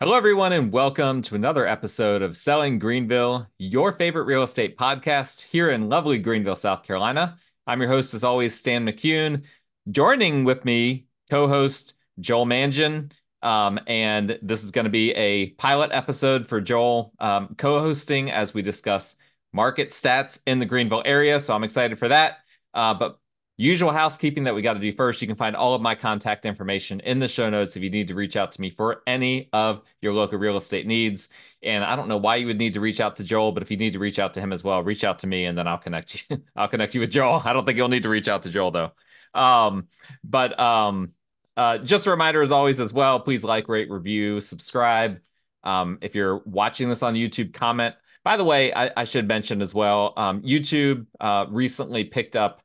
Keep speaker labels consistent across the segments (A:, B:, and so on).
A: Hello, everyone, and welcome to another episode of Selling Greenville, your favorite real estate podcast here in lovely Greenville, South Carolina. I'm your host, as always, Stan McCune. Joining with me, co host Joel Mangin. Um, and this is going to be a pilot episode for Joel um, co hosting as we discuss market stats in the Greenville area. So I'm excited for that. Uh, but usual housekeeping that we got to do first. You can find all of my contact information in the show notes if you need to reach out to me for any of your local real estate needs. And I don't know why you would need to reach out to Joel, but if you need to reach out to him as well, reach out to me and then I'll connect you. I'll connect you with Joel. I don't think you'll need to reach out to Joel though. Um, but um, uh, just a reminder, as always, as well, please like, rate, review, subscribe. Um, if you're watching this on YouTube, comment. By the way, I, I should mention as well, um, YouTube uh, recently picked up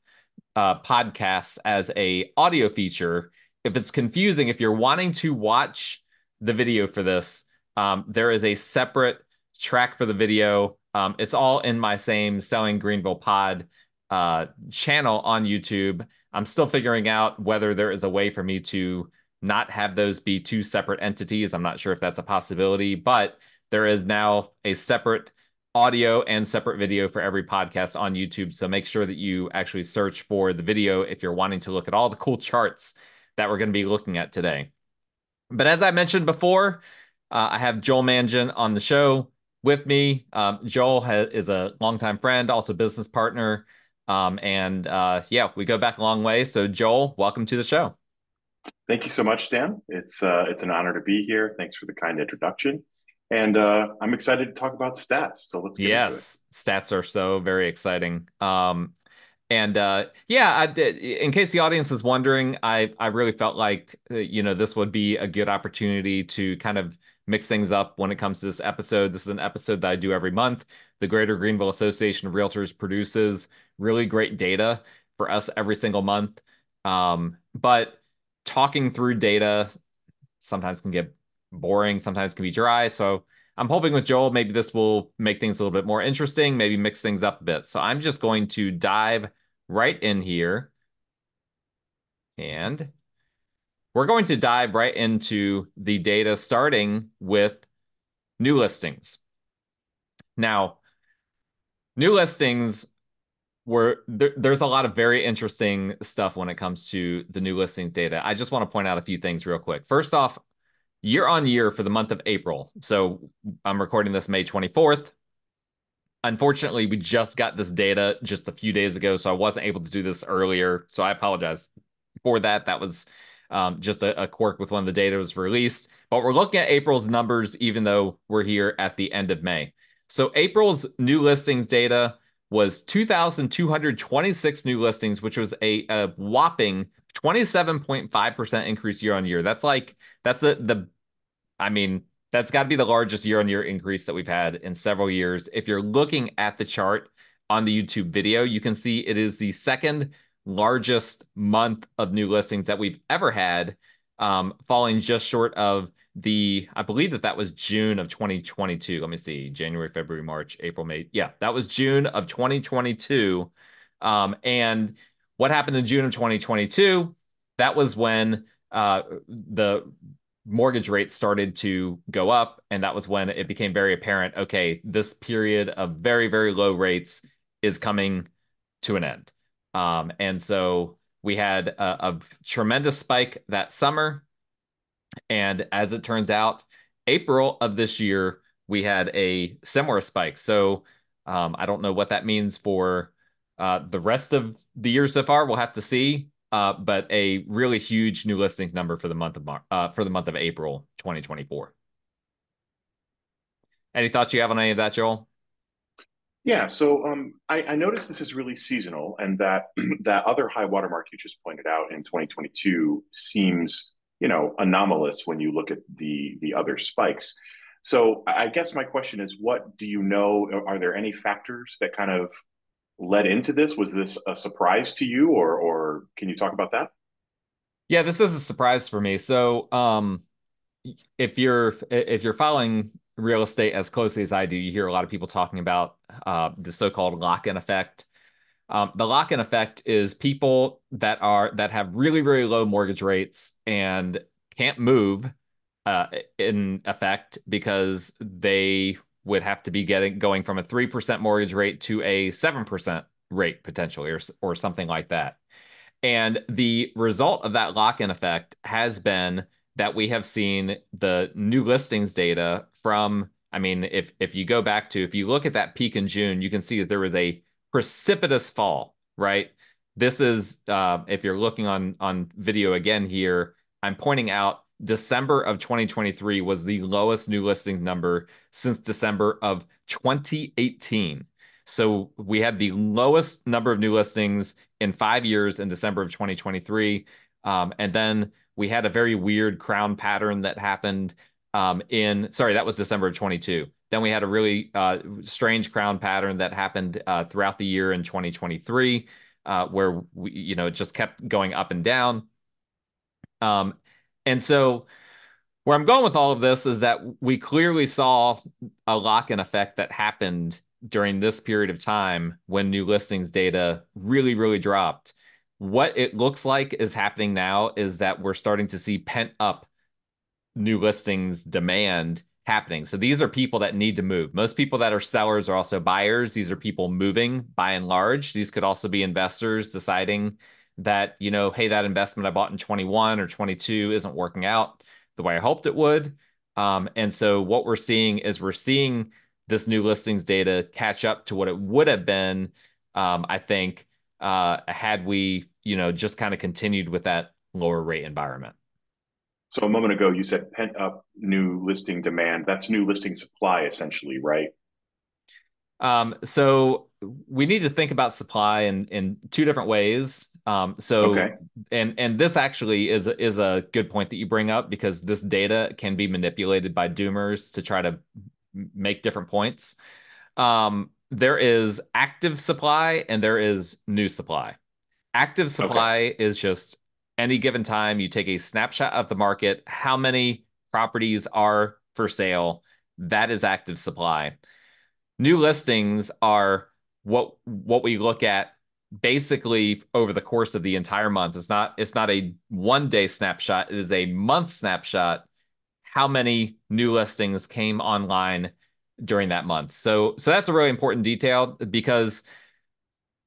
A: uh, podcasts as a audio feature. If it's confusing, if you're wanting to watch the video for this, um, there is a separate track for the video. Um, it's all in my same Selling Greenville Pod uh, channel on YouTube. I'm still figuring out whether there is a way for me to not have those be two separate entities. I'm not sure if that's a possibility, but there is now a separate audio and separate video for every podcast on YouTube. So make sure that you actually search for the video if you're wanting to look at all the cool charts that we're going to be looking at today. But as I mentioned before, uh, I have Joel Mangin on the show with me. Um, Joel is a longtime friend, also business partner. Um, and uh, yeah, we go back a long way. So, Joel, welcome to the show.
B: Thank you so much, Stan. It's uh, it's an honor to be here. Thanks for the kind introduction and uh, I'm excited to talk about stats. So let's get
A: yes, stats are so very exciting. Um, and uh, yeah, I, in case the audience is wondering, I I really felt like uh, you know this would be a good opportunity to kind of mix things up when it comes to this episode. This is an episode that I do every month. The Greater Greenville Association of Realtors produces really great data for us every single month. Um, but talking through data sometimes can get boring, sometimes can be dry. So I'm hoping with Joel, maybe this will make things a little bit more interesting, maybe mix things up a bit. So I'm just going to dive right in here. And we're going to dive right into the data starting with new listings. Now, new listings were there, there's a lot of very interesting stuff when it comes to the new listing data. I just want to point out a few things real quick. First off, year on year for the month of April. So I'm recording this May 24th. Unfortunately, we just got this data just a few days ago, so I wasn't able to do this earlier. So I apologize for that. That was um, just a, a, quirk with when the data was released. But we're looking at April's numbers, even though we're here at the end of May. So April's new listings data was 2,226 new listings, which was a, a whopping 27.5% increase year on year. That's like, that's the, the I mean, that's got to be the largest year on year increase that we've had in several years. If you're looking at the chart on the YouTube video, you can see it is the second largest month of new listings that we've ever had, um, falling just short of the I believe that that was June of 2022. Let me see, January, February, March, April, May. Yeah, that was June of 2022. Um, and what happened in June of 2022? That was when uh, the mortgage rates started to go up, and that was when it became very apparent. Okay, this period of very very low rates is coming to an end. Um, and so we had a, a tremendous spike that summer and as it turns out, April of this year, we had a similar spike. So um, I don't know what that means for uh, the rest of the year so far. We'll have to see. Uh, but a really huge new listings number for the month of Mar- uh, for the month of April 2024. Any thoughts you have on any of that, Joel?
B: Yeah, so um, I, I, noticed this is really seasonal, and that that other high watermark you just pointed out in 2022 seems you know anomalous when you look at the the other spikes so i guess my question is what do you know are there any factors that kind of led into this? Was this a surprise to you or or can you talk about that?
A: Yeah this is a surprise for me. So um if you're if you're following real estate as closely as i do you hear a lot of people talking about uh, the so-called lock-in effect. Um, the lock-in effect is people that are that have really really low mortgage rates and can't move uh, in effect because they would have to be getting going from a 3% mortgage rate to a 7% rate potentially or, or something like that. And the result of that lock in effect has been that we have seen the new listings data from, I mean, if, if you go back to, if you look at that peak in June, you can see that there was a precipitous fall, right? This is, uh, if you're looking on, on video again here, I'm pointing out December of 2023 was the lowest new listings number since December of 2018. So we had the lowest number of new listings in five years in December of 2023. Um, and then we had a very weird crown pattern that happened um, in, sorry, that was December of 22. Then we had a really uh, strange crown pattern that happened uh, throughout the year in 2023, uh, where we, you know, it just kept going up and down. Um, and so where I'm going with all of this is that we clearly saw a lock in effect that happened during this period of time when new listings data really, really dropped. What it looks like is happening now is that we're starting to see pent up new listings demand happening. So these are people that need to move. Most people that are sellers are also buyers. These are people moving by and large. These could also be investors deciding that, you know, hey, that investment I bought in 21 or 22 isn't working out the way I hoped it would. Um, and so what we're seeing is we're seeing this new listings data catch up to what it would have been, um, I think, uh, had we, you know, just kind of continued with that lower rate environment.
B: So a moment ago, you said pent up new listing demand. That's new listing supply, essentially, right?
A: Um, so we need to think about supply in in two different ways. Um, so okay. and and this actually is is a good point that you bring up because this data can be manipulated by doomers to try to make different points. Um, there is active supply and there is new supply. Active supply okay. is just any given time you take a snapshot of the market, how many properties are for sale. That is active supply. New listings are what what we look at basically over the course of the entire month. It's not it's not a one day snapshot, it is a month snapshot. How many new listings came online during that month? So so that's a really important detail because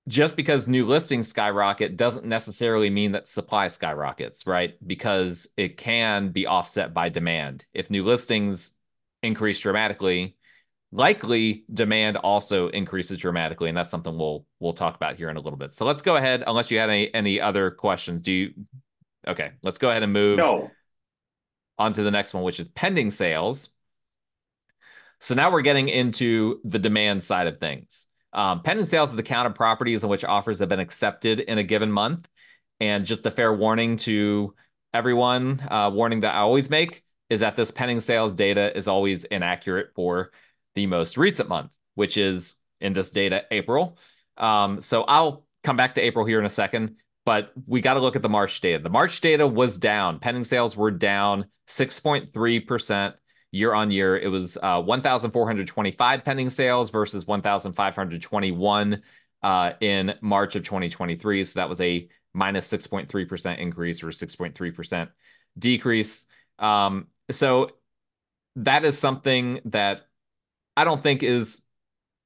A: just because new listings skyrocket doesn't necessarily mean that supply skyrockets, right? Because it can be offset by demand. If new listings increase dramatically, likely demand also increases dramatically and that's something we'll we'll talk about here in a little bit. So let's go ahead unless you had any any other questions do you okay let's go ahead and move
B: no.
A: on to the next one which is pending sales. So now we're getting into the demand side of things. Um, pending sales is the count of properties in which offers have been accepted in a given month. And just a fair warning to everyone uh, warning that i always make is that this pending sales data is always inaccurate for the most recent month, which is in this data, April. Um, so I'll come back to April here in a second, but we got to look at the March data. The March data was down. Pending sales were down 6.3% year on year. It was uh, 1,425 pending sales versus 1,521 uh, in March of 2023. So that was a minus 6.3% increase or 6.3% decrease. Um, so that is something that I don't think is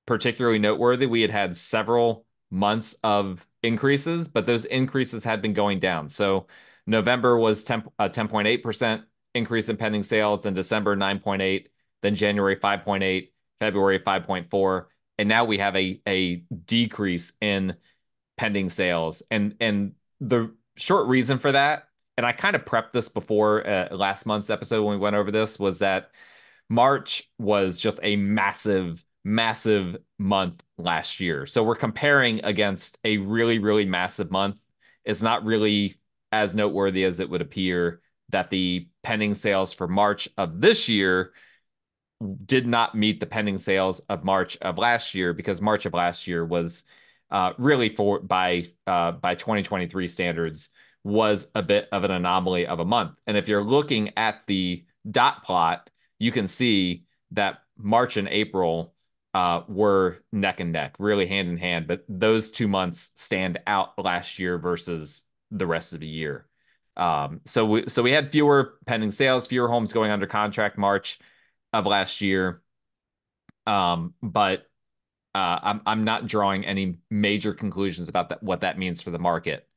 A: particularly noteworthy. We had had several months of increases, but those increases had been going down. So November was 10, a 10.8% increase in pending sales, then December 9.8, then January 5.8, February 5.4, and now we have a a decrease in pending sales. And and the short reason for that, and I kind of prepped this before uh, last month's episode when we went over this, was that March was just a massive, massive month last year. So we're comparing against a really, really massive month. It's not really as noteworthy as it would appear that the pending sales for March of this year did not meet the pending sales of March of last year because March of last year was uh, really for by uh, by 2023 standards was a bit of an anomaly of a month. And if you're looking at the dot plot, you can see that March and April uh, were neck and neck, really hand in hand. But those two months stand out last year versus the rest of the year. Um, so we so we had fewer pending sales, fewer homes going under contract March of last year. Um, but uh, I'm I'm not drawing any major conclusions about that what that means for the market.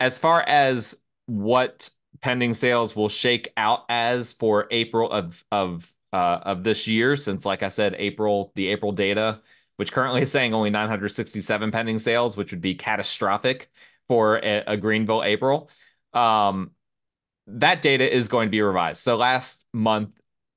A: As far as what pending sales will shake out as for April of of uh, of this year, since like I said, April the April data, which currently is saying only 967 pending sales, which would be catastrophic for a, a Greenville April. Um, that data is going to be revised. So last month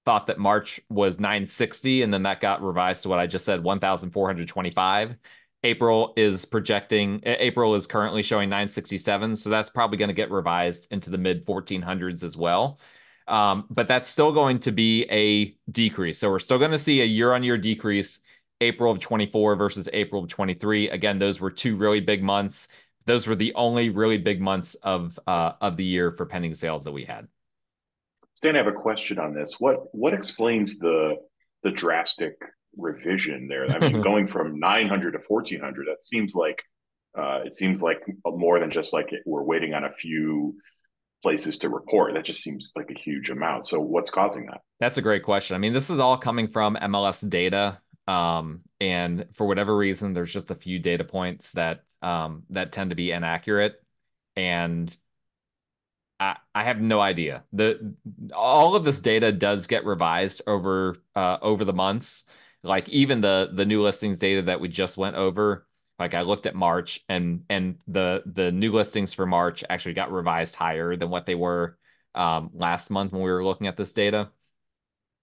A: thought that March was 960, and then that got revised to what I just said, 1,425. April is projecting, April is currently showing 967, so that's probably going to get revised into the mid 1400s as well. Um, but that's still going to be a decrease. So we're still going to see a year on year decrease April of 24 versus April of 23. Again, those were two really big months. Those were the only really big months of uh, of the year for pending sales that we had.
B: Stan, I have a question on this. What what explains the the drastic revision there? I mean, going from 900 to 1400, that seems like uh, it seems like more than just like we're waiting on a few places to report. That just seems like a huge amount. So, what's causing that?
A: That's a great question. I mean, this is all coming from MLS data, um, and for whatever reason, there's just a few data points that um, that tend to be inaccurate, and I, I have no idea. The all of this data does get revised over uh, over the months. Like even the the new listings data that we just went over, like I looked at March and and the the new listings for March actually got revised higher than what they were um, last month when we were looking at this data.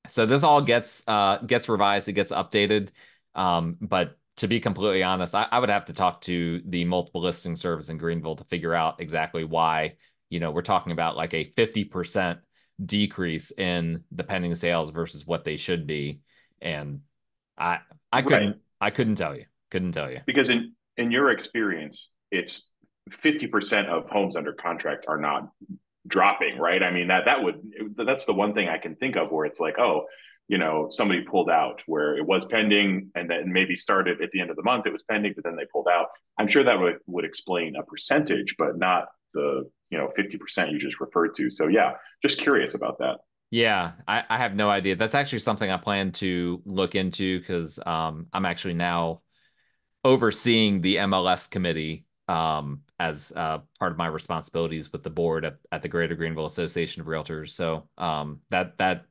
A: So this all gets uh, gets revised, it gets updated. Um, but to be completely honest, I, I would have to talk to the multiple listing service in Greenville to figure out exactly why you know, we're talking about like a 50% decrease in the pending sales versus what they should be. And I I couldn't right. I couldn't tell you. Couldn't tell you.
B: Because in in your experience, it's 50% of homes under contract are not dropping, right? I mean that that would that's the one thing I can think of where it's like, oh, you know, somebody pulled out where it was pending and then maybe started at the end of the month, it was pending, but then they pulled out. I'm sure that would, would explain a percentage, but not the you know 50% you just referred to so yeah just curious about that
A: yeah i, I have no idea. That's actually something i plan to look into because um, i'm actually now overseeing the mls committee um, as uh, part of my responsibilities with the board at, at the greater greenville association of realtors. So um, that that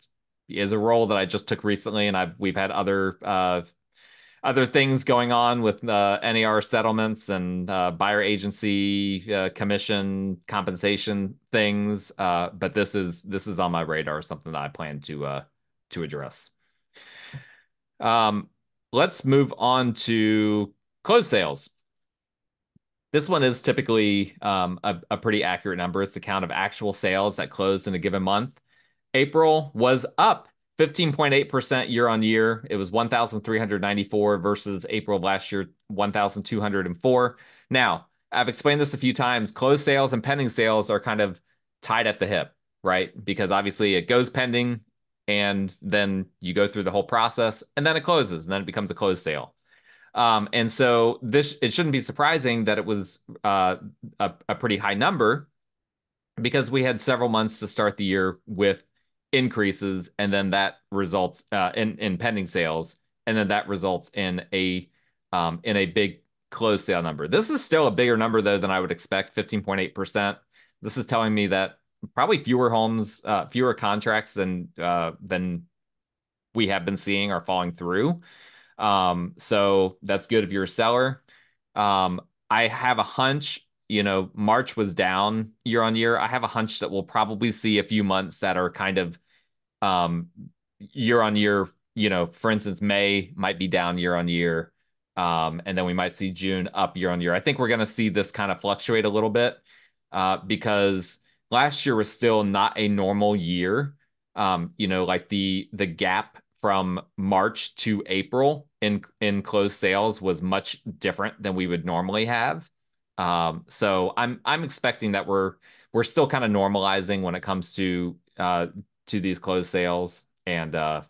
A: is a role that i just took recently and i've we've had other uh, other things going on with uh, NAR settlements and uh, buyer agency uh, commission compensation things. Uh, but this is this is on my radar, something that I plan to uh, to address. Um, let's move on to closed sales. This one is typically um, a, a pretty accurate number. It's the count of actual sales that closed in a given month. April was up 15.8% year on year. It was 1,394 versus April of last year, 1,204. Now, I've explained this a few times. Closed sales and pending sales are kind of tied at the hip, right? Because obviously it goes pending and then you go through the whole process and then it closes and then it becomes a closed sale. Um, and so this it shouldn't be surprising that it was uh, a, a pretty high number because we had several months to start the year with increases, and then that results uh, in in pending sales, and then that results in a um, in a big closed sale number. This is still a bigger number though than I would expect, 15.8%. This is telling me that probably fewer homes, uh, fewer contracts than uh, than we have been seeing are falling through. Um, so that's good if you're a seller. Um, I have a hunch you know, March was down year on year. I have a hunch that we'll probably see a few months that are kind of um, year on year. You know, for instance, May might be down year on year. Um, and then we might see June up year on year. I think we're going to see this kind of fluctuate a little bit uh, because last year was still not a normal year. Um, you know, like the the gap from March to April in in closed sales was much different than we would normally have. Um, so I'm I'm expecting that we're we're still kind of normalizing when it comes to uh, to these closed sales and uh,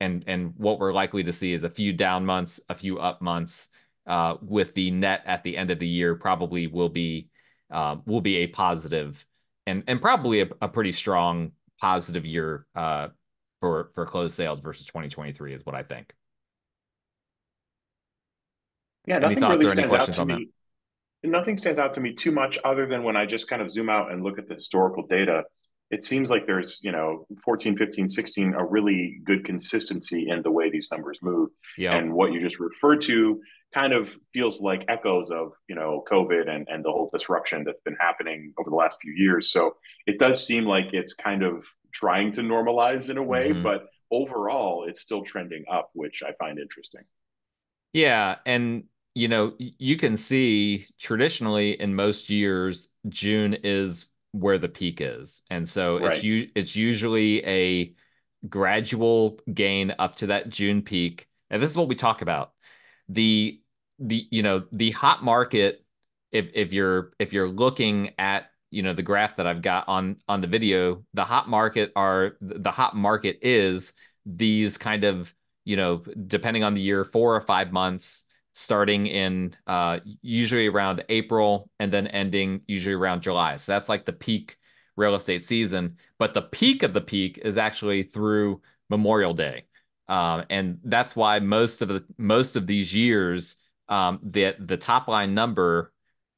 A: and and what we're likely to see is a few down months, a few up months, uh, with the net at the end of the year probably will be uh, will be a positive and and probably a, a pretty strong positive year uh, for for closed sales versus 2023 is what I think.
B: Yeah, nothing really stands out to me. That? Nothing stands out to me too much other than when I just kind of zoom out and look at the historical data it seems like there's you know 14 15 16 a really good consistency in the way these numbers move yeah. and what you just referred to kind of feels like echoes of you know covid and, and the whole disruption that's been happening over the last few years so it does seem like it's kind of trying to normalize in a way mm-hmm. but overall it's still trending up which i find interesting
A: yeah and you know you can see traditionally in most years june is where the peak is. And so right. it's u- it's usually a gradual gain up to that June peak. And this is what we talk about. The the you know, the hot market if if you're if you're looking at you know the graph that I've got on on the video, the hot market are the hot market is these kind of you know depending on the year, four or five months starting in uh, usually around April and then ending usually around July. So that's like the peak real estate season. But the peak of the peak is actually through Memorial Day, um, and that's why most of the most of these years, um, the the top line number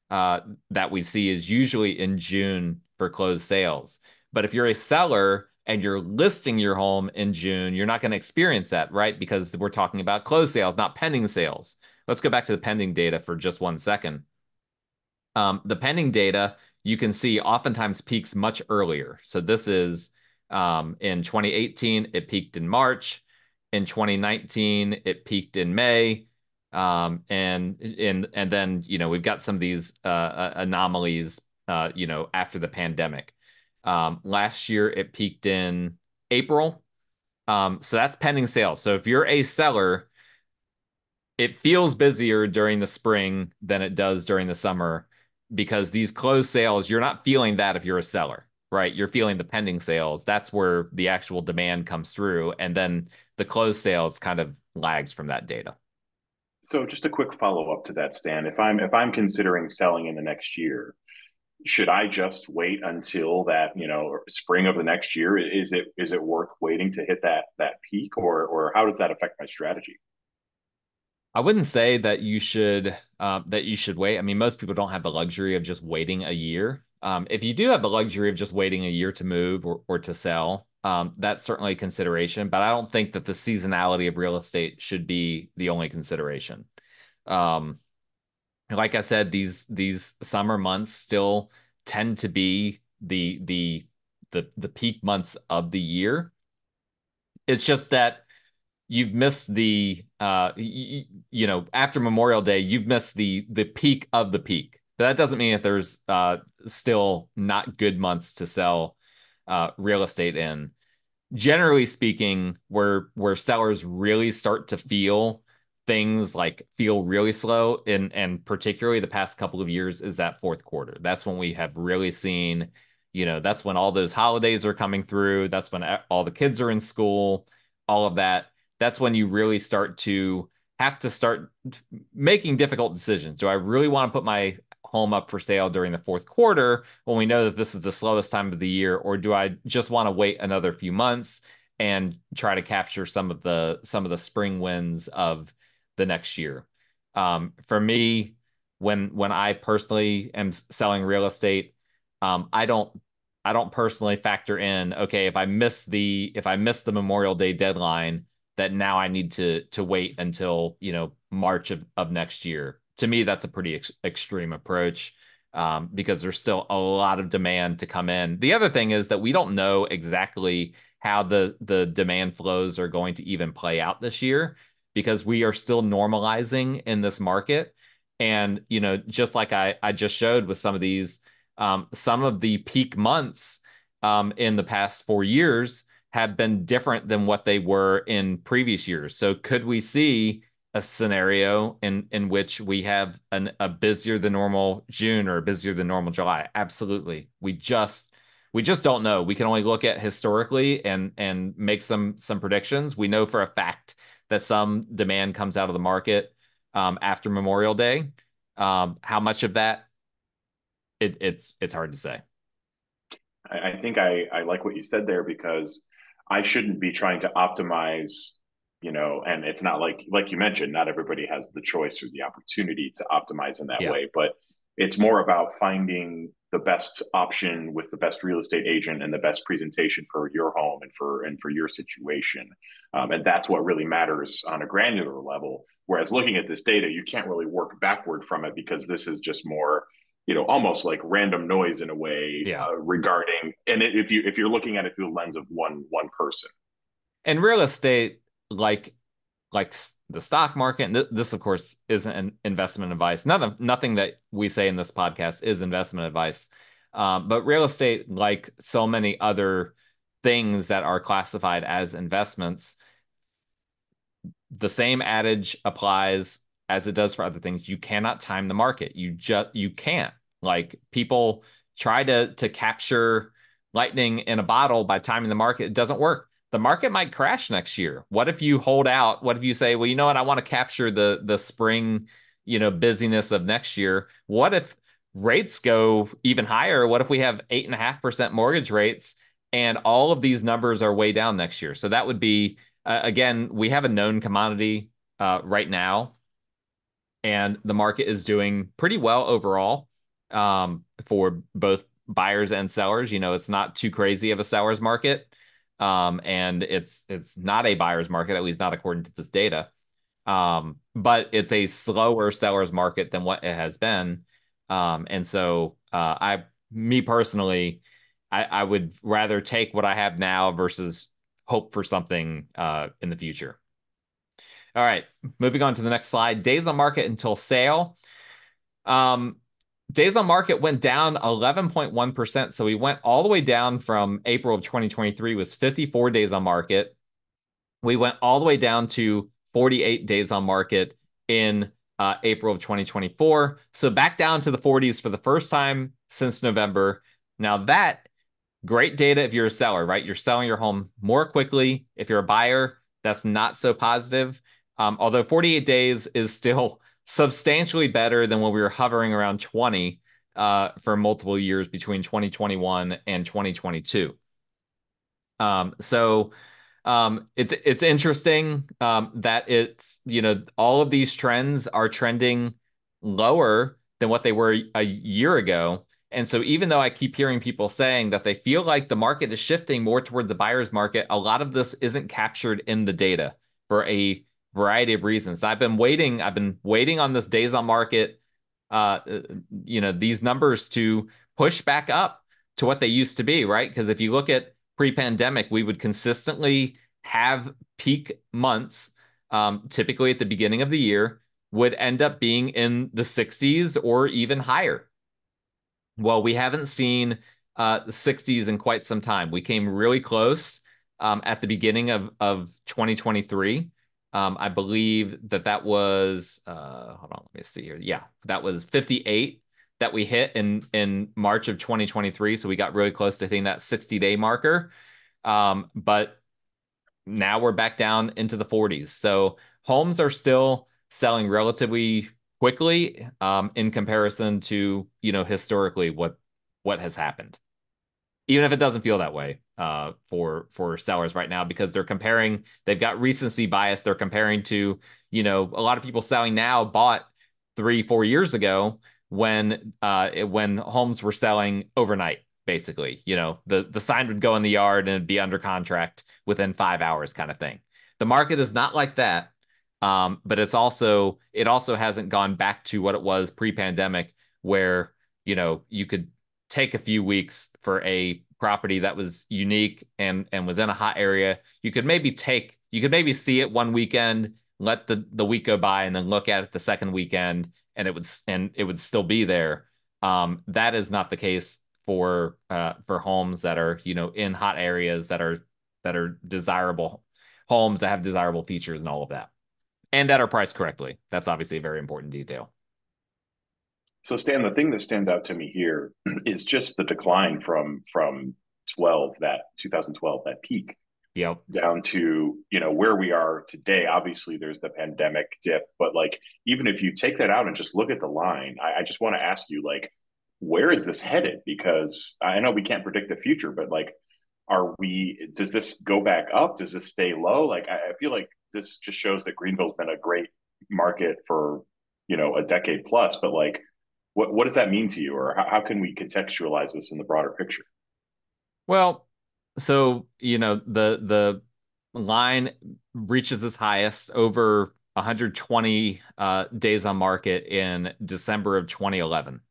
A: uh, that we see is usually in June for closed sales. But if you're a seller and you're listing your home in June, you're not going to experience that, right? Because we're talking about closed sales, not pending sales. Let's go back to the pending data for just one second. Um, the pending data, you can see oftentimes peaks much earlier. So this is um, in 2018, it peaked in March. In 2019, it peaked in May. Um, and and and then you know we've got some of these uh, anomalies uh, you know after the pandemic. Um, last year it peaked in April. Um, so that's pending sales. So if you're a seller it feels busier during the spring than it does during the summer because these closed sales, you're not feeling that if you're a seller, right? You're feeling the pending sales. That's where the actual demand comes through. And then the closed sales kind of lags from that data.
B: So just a quick follow up to that, Stan. If I'm if I'm considering selling in the next year, should I just wait until that you know spring of the next year? Is it is it worth waiting to hit that that peak, or or how does that affect my strategy?
A: I wouldn't say that you should uh, that you should wait. I mean, most people don't have the luxury of just waiting a year. Um, if you do have the luxury of just waiting a year to move or, or to sell, um, that's certainly a consideration. But I don't think that the seasonality of real estate should be the only consideration. Um, like I said, these these summer months still tend to be the the the the peak months of the year. It's just that you've missed the uh you, you know after Memorial Day you've missed the the peak of the peak. But that doesn't mean that there's uh still not good months to sell uh real estate in. Generally speaking, where where sellers really start to feel things like feel really slow and and particularly the past couple of years is that fourth quarter. That's when we have really seen, you know, that's when all those holidays are coming through, that's when all the kids are in school, all of that that's when you really start to have to start making difficult decisions. Do I really want to put my home up for sale during the fourth quarter when we know that this is the slowest time of the year or do I just want to wait another few months and try to capture some of the some of the spring wins of the next year. Um, for me, when when I personally am selling real estate, um, I don't I don't personally factor in okay if I miss the if I miss the Memorial Day deadline, that now I need to to wait until you know March of, of next year. To me, that's a pretty ex- extreme approach um, because there's still a lot of demand to come in. The other thing is that we don't know exactly how the the demand flows are going to even play out this year because we are still normalizing in this market. And you know, just like I I just showed with some of these, um, some of the peak months um, in the past four years have been different than what they were in previous years. So could we see a scenario in in which we have an, a busier than normal June or busier than normal July? Absolutely. We just we just don't know. We can only look at historically and and make some some predictions. We know for a fact that some demand comes out of the market um, after Memorial Day. Um, how much of that? It, it's it's hard to say.
B: I, I think I, I like what you said there because I shouldn't be trying to optimize, you know, and it's not like like you mentioned, not everybody has the choice or the opportunity to optimize in that yeah. way, but it's more about finding the best option with the best real estate agent and the best presentation for your home and for and for your situation um, and that's what really matters on a granular level whereas looking at this data you can't really work backward from it because this is just more you know almost like random noise in a way yeah. uh, regarding and if you if you're looking at it through the lens of one one person
A: and real estate like like the stock market. Th- this, of course, isn't an investment advice. None of nothing that we say in this podcast is investment advice. Um, but real estate, like so many other things that are classified as investments, the same adage applies as it does for other things. You cannot time the market. You just you can't. Like people try to to capture lightning in a bottle by timing the market. It doesn't work the market might crash next year. What if you hold out? What if you say, well, you know what? I want to capture the the spring, you know, busyness of next year. What if rates go even higher? What if we have eight and a half percent mortgage rates and all of these numbers are way down next year? So that would be uh, again, we have a known commodity uh, right now, and the market is doing pretty well overall um, for both buyers and sellers. You know, it's not too crazy of a seller's market um, and it's it's not a buyer's market, at least not according to this data. Um, but it's a slower seller's market than what it has been. Um, and so uh, I, me personally, I, I would rather take what I have now versus hope for something uh, in the future. All right, moving on to the next slide. Days on market until sale. Um, days on market went down 11.1%. So we went all the way down from April of 2023 was 54 days on market. We went all the way down to 48 days on market in uh, April of 2024. So back down to the 40s for the first time since November. Now that great data if you're a seller, right? You're selling your home more quickly. If you're a buyer, that's not so positive. Um, although 48 days is still substantially better than when we were hovering around 20 uh, for multiple years between 2021 and 2022. Um, so um, it's it's interesting um, that it's you know all of these trends are trending lower than what they were a year ago. And so even though I keep hearing people saying that they feel like the market is shifting more towards the buyer's market, a lot of this isn't captured in the data for a variety of reasons. I've been waiting. I've been waiting on this days on market. Uh, you know, these numbers to push back up to what they used to be, right? Because if you look at pre-pandemic, we would consistently have peak months, um, typically at the beginning of the year, would end up being in the 60s or even higher. Well, we haven't seen uh, the 60s in quite some time. We came really close um, at the beginning of, of 2023. Um, I believe that that was uh, hold on, let me see here. Yeah, that was 58 that we hit in in March of 2023. So we got really close to hitting that 60 day marker. Um, but now we're back down into the 40s. So homes are still selling relatively quickly um, in comparison to you know historically what what has happened even if it doesn't feel that way uh, for for sellers right now because they're comparing they've got recency bias they're comparing to you know a lot of people selling now bought three four years ago when uh, when homes were selling overnight basically you know the the sign would go in the yard and it'd be under contract within five hours kind of thing. The market is not like that um, but it's also it also hasn't gone back to what it was pre-pandemic where you know you could take a few weeks for a property that was unique and and was in a hot area, you could maybe take you could maybe see it one weekend, let the the week go by, and then look at it the second weekend, and it would and it would still be there. Um, that is not the case for uh, for homes that are you know in hot areas that are that are desirable homes that have desirable features and all of that, and that are priced correctly. That's obviously a very important detail.
B: So Stan, the thing that stands out to me here is just the decline from from 12 that 2012 that peak
A: yep.
B: down to you know where we are today obviously there's the pandemic dip but like even if you take that out and just look at the line i, I just want to ask you like where is this headed? Because I know we can't predict the future, but like, are we? Does this go back up? Does this stay low? Like, I, I feel like this just shows that Greenville's been a great market for you know a decade plus. But like, what what does that mean to you, or how, how can we contextualize this in the broader picture?
A: Well, so you know the the line reaches its highest over 120 uh, days on market in December of 2011.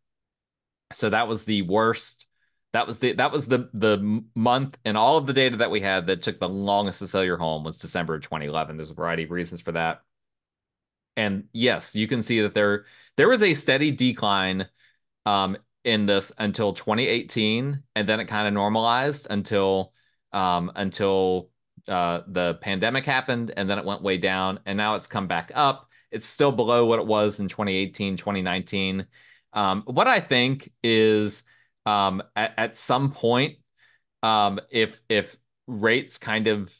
A: So that was the worst. That was the that was the the month and all of the data that we had that took the longest to sell your home was December of 2011. There's a variety of reasons for that. And yes, you can see that there there was a steady decline um, in this until 2018, and then it kind of normalized until um, until uh, the pandemic happened, and then it went way down, and now it's come back up. It's still below what it was in 2018, 2019. Um, what I think is um, at, at some point, um, if if rates kind of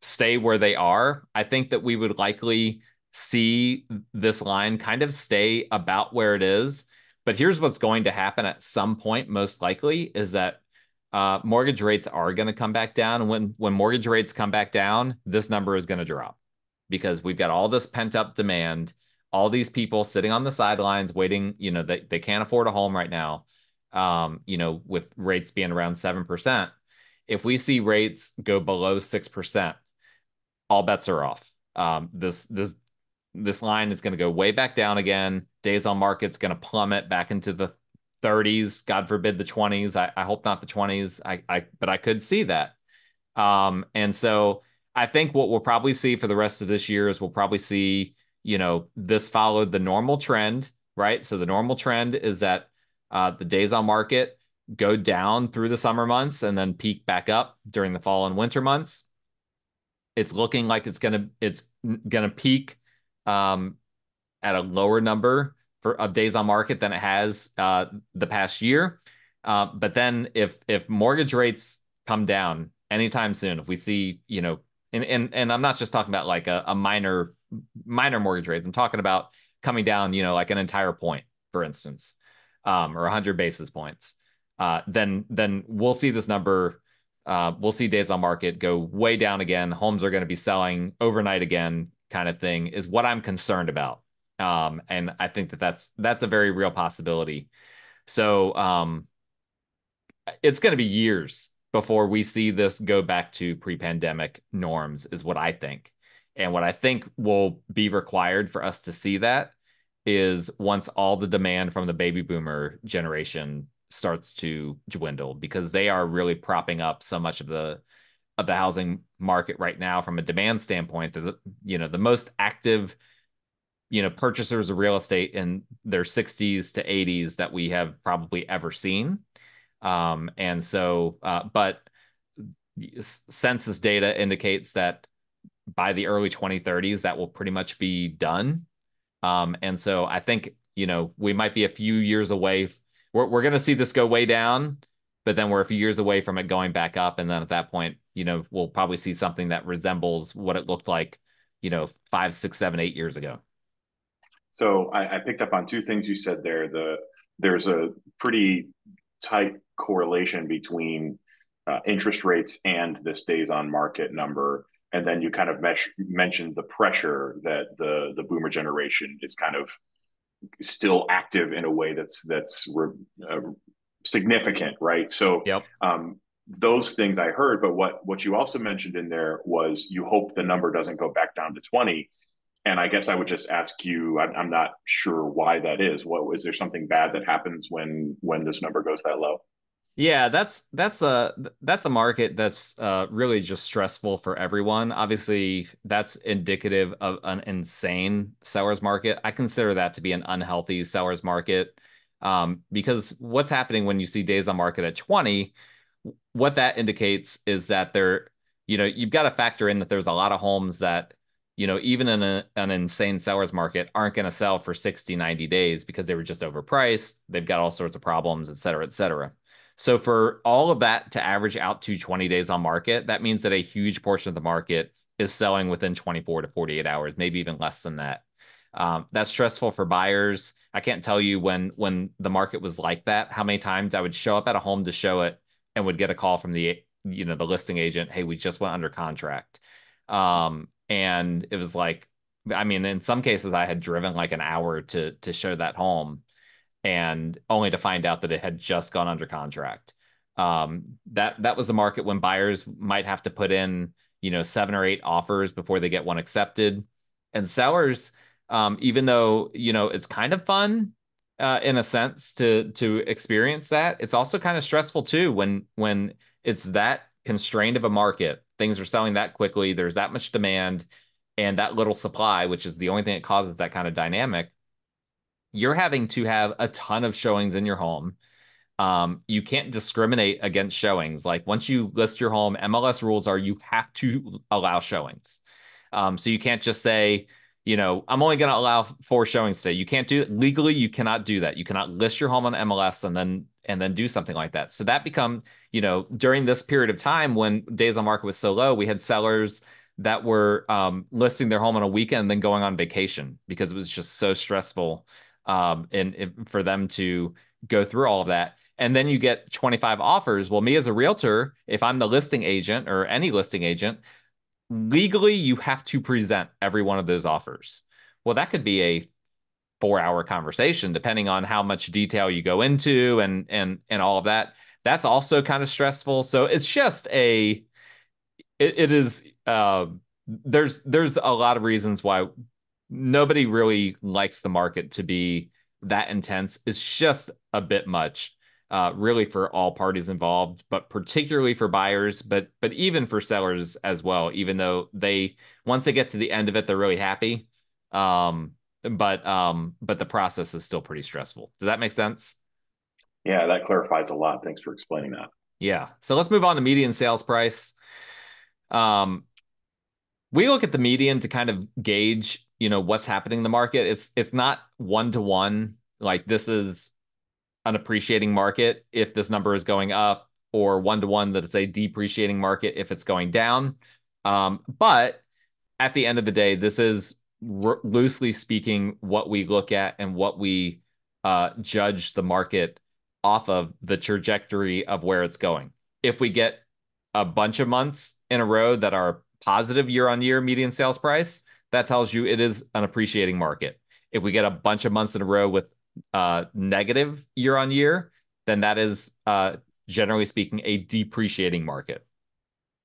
A: stay where they are, I think that we would likely see this line kind of stay about where it is. But here's what's going to happen at some point, most likely, is that uh, mortgage rates are going to come back down. And when when mortgage rates come back down, this number is going to drop because we've got all this pent up demand, all these people sitting on the sidelines waiting. You know, they, they can't afford a home right now. Um, you know, with rates being around seven percent. If we see rates go below six percent, all bets are off. Um, this this this line is going to go way back down again. Days on market's going to plummet back into the 30s, God forbid the 20s. I, I hope not the 20s. I, I but I could see that. Um, and so I think what we'll probably see for the rest of this year is we'll probably see, you know, this followed the normal trend, right? So the normal trend is that uh, the days on market go down through the summer months and then peak back up during the fall and winter months. It's looking like it's gonna it's gonna peak um, at a lower number for of days on market than it has uh, the past year. Uh, but then if if mortgage rates come down anytime soon, if we see you know, and and and I'm not just talking about like a, a minor minor mortgage rates. I'm talking about coming down, you know, like an entire point, for instance, um, or 100 basis points. Uh, then then we'll see this number. Uh, we'll see days on market go way down again. Homes are going to be selling overnight again, kind of thing. Is what I'm concerned about. Um, and I think that that's that's a very real possibility. So um, it's going to be years before we see this go back to pre-pandemic norms, is what I think. And what I think will be required for us to see that is once all the demand from the baby boomer generation starts to dwindle because they are really propping up so much of the of the housing market right now from a demand standpoint the you know the most active you know purchasers of real estate in their 60s to 80s that we have probably ever seen. Um, and so uh, but census data indicates that by the early 2030s that will pretty much be done. Um, and so i think you know we might be a few years away we're, we're going to see this go way down but then we're a few years away from it going back up. And then at that point you know we'll probably see something that resembles what it looked like you know five six seven eight years ago
B: so I, I picked up on two things you said there. The there's a pretty tight correlation between uh, interest rates and this days on market number. And then you kind of mesh, mentioned the pressure that the the boomer generation is kind of still active in a way that's that's re, uh, significant, right? So,
A: yep.
B: um, those things I heard, but what what you also mentioned in there was you hope the number doesn't go back down to twenty. And I guess I would just ask you. I'm, I'm not sure why that is. What is there something bad that happens when when this number goes that low?
A: Yeah, that's that's a that's a market that's uh, really just stressful for everyone. Obviously, that's indicative of an insane sellers market. I consider that to be an unhealthy sellers market um, because what's happening when you see days on market at 20, what that indicates is that there, you know, you've got to factor in that there's a lot of homes that you know, even in a, an insane seller's market, aren't going to sell for 60, 90 days because they were just overpriced. They've got all sorts of problems, et cetera, et cetera. So for all of that to average out to 20 days on market, that means that a huge portion of the market is selling within 24 to 48 hours, maybe even less than that. Um, that's stressful for buyers. I can't tell you when when the market was like that, how many times I would show up at a home to show it and would get a call from the you know the listing agent, hey, we just went under contract. Um, and it was like, I mean, in some cases I had driven like an hour to to show that home and only to find out that it had just gone under contract. Um, that that was the market when buyers might have to put in, you know, seven or eight offers before they get one accepted. And sellers, um, even though, you know, it's kind of fun uh, in a sense to to experience that, it's also kind of stressful too when when it's that constrained of a market. Things are selling that quickly, there's that much demand and that little supply, which is the only thing that causes that kind of dynamic you're having to have a ton of showings in your home. Um, you can't discriminate against showings. Like once you list your home, MLS rules are you have to allow showings. Um, so you can't just say, you know, I'm only going to allow four showings today. You can't do legally. You cannot do that. You cannot list your home on MLS and then and then do something like that. So that become, you know, during this period of time when days on market was so low, we had sellers that were um, listing their home on a weekend and then going on vacation because it was just so stressful um, and, and for them to go through all of that. And then you get 25 offers. Well, me as a realtor, if I'm the listing agent or any listing agent, legally you have to present every one of those offers. Well, that could be a four hour conversation, depending on how much detail you go into and and and all of that. That's also kind of stressful. So it's just a it, it is uh there's there's a lot of reasons why nobody really likes the market to be that intense. It's just a bit much, uh, really for all parties involved, but particularly for buyers, but but even for sellers as well. Even though they once they get to the end of it, they're really happy. Um, but um, but the process is still pretty stressful. Does that make sense?
B: Yeah, that clarifies a lot. Thanks for explaining that.
A: Yeah. So let's move on to median sales price. Um, we look at the median to kind of gauge you know what's happening in the market it's it's not one to one like this is an appreciating market if this number is going up or one to one that is a depreciating market if it's going down um, but at the end of the day this is r- loosely speaking what we look at and what we uh, judge the market off of the trajectory of where it's going if we get a bunch of months in a row that are positive year on year median sales price that tells you it is an appreciating market. If we get a bunch of months in a row with uh, negative year on year, then that is uh, generally speaking a depreciating market.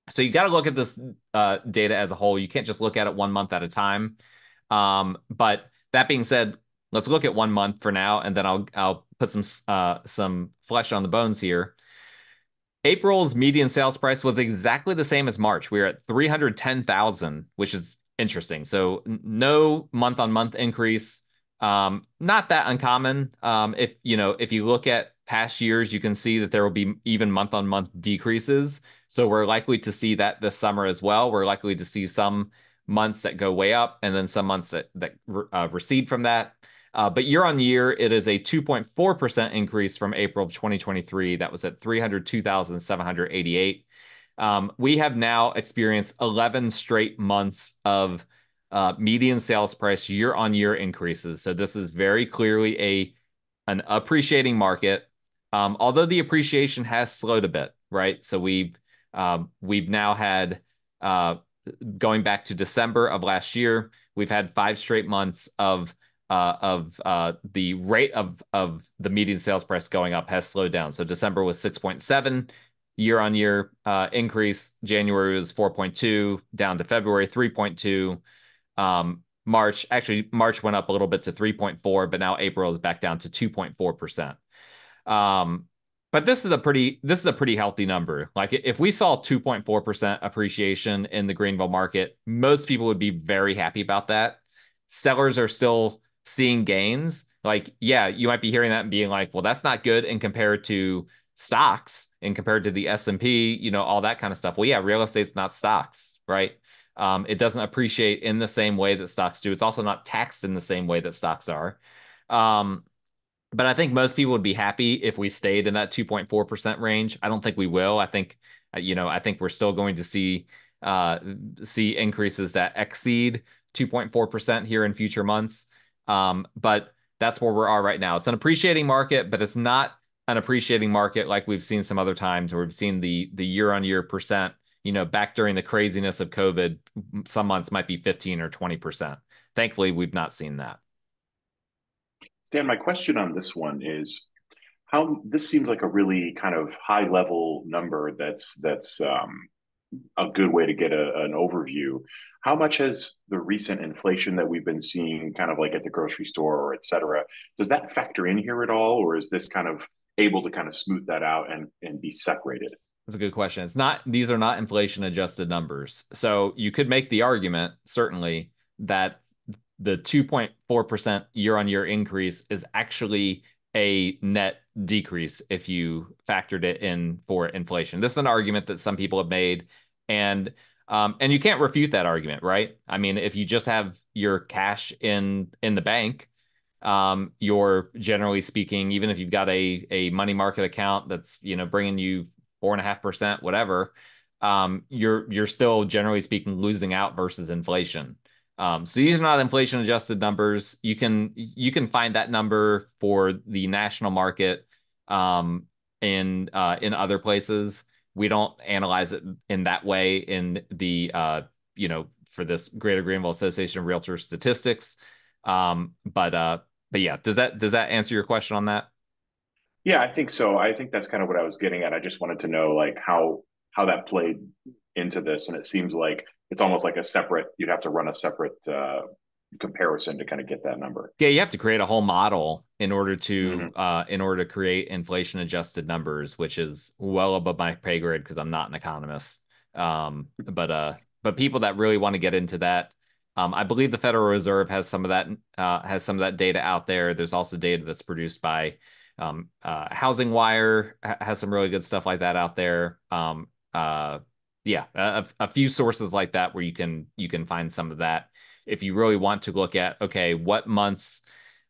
A: So you got to look at this uh, data as a whole. You can't just look at it one month at a time. Um, but that being said, let's look at one month for now, and then I'll I'll put some uh, some flesh on the bones here. April's median sales price was exactly the same as March. We are at 310,000, which is interesting. So no month on month increase. Um, not that uncommon. Um, if you know, if you look at past years, you can see that there will be even month on month decreases. So we're likely to see that this summer as well. We're likely to see some months that go way up and then some months that that uh, recede from that. Uh, but year on year, it is a 2.4% increase from April of 2023. That was at 302,788. Um, we have now experienced 11 straight months of uh, median sales price year on year increases. So this is very clearly a an appreciating market. Um, although the appreciation has slowed a bit, right? So we've um, we've now had uh, going back to December of last year, we've had five straight months of uh, of uh, the rate of of the median sales price going up has slowed down. So December was 6.7, year on year increase. January was 4.2 down to February 3.2. Um, March actually March went up a little bit to 3.4, but now April is back down to 2.4 percent. Um, but this is a pretty this is a pretty healthy number. Like if we saw 2.4 percent appreciation in the Greenville market, most people would be very happy about that. Sellers are still seeing gains. Like yeah, you might be hearing that and being like, well, that's not good. And compared to stocks and compared to the S&P, you know, all that kind of stuff. Well, yeah, real estate's not stocks, right? Um, it doesn't appreciate in the same way that stocks do. It's also not taxed in the same way that stocks are. Um, but I think most people would be happy if we stayed in that 2.4% range. I don't think we will. I think, uh, you know, I think we're still going to see uh, see increases that exceed 2.4% here in future months. Um, but that's where we are right now. It's an appreciating market, but it's not an appreciating market like we've seen some other times where we've seen the the year on year percent. You know, back during the craziness of COVID, some months might be 15 or 20 percent. Thankfully, we've not seen that.
B: Stan, my question on this one is how this seems like a really kind of high level number that's that's um, a good way to get a, an overview. How much has the recent inflation that we've been seeing, kind of like at the grocery store or et cetera, does that factor in here at all, or is this kind of able to kind of smooth that out and and be separated?
A: That's a good question. It's not; these are not inflation adjusted numbers. So you could make the argument, certainly, that the 2.4% year on year increase is actually a net decrease if you factored it in for inflation. This is an argument that some people have made, and um, and you can't refute that argument, right? I mean, if you just have your cash in in the bank, um, you're generally speaking, even if you've got a a money market account that's you know bringing you four and a half percent, whatever, um, you're you're still generally speaking losing out versus inflation. Um, so these are not inflation adjusted numbers. You can you can find that number for the national market um, in uh, in other places. We don't analyze it in that way in the uh, you know for this Greater Greenville Association of Realtor statistics. Um, but uh, but yeah, does that does that answer your question on that?
B: Yeah, I think so. I think that's kind of what I was getting at. I just wanted to know like how how that played into this, and it seems like it's almost like a separate you'd have to run a separate uh, comparison to kind of get that number
A: yeah you have to create a whole model in order to mm-hmm. uh, in order to create inflation adjusted numbers which is well above my pay grade because i'm not an economist um, but uh but people that really want to get into that um, i believe the federal reserve has some of that uh, has some of that data out there there's also data that's produced by um, uh, HousingWire has some really good stuff like that out there um, uh, yeah, a, a few sources like that where you can you can find some of that if you really want to look at okay, what months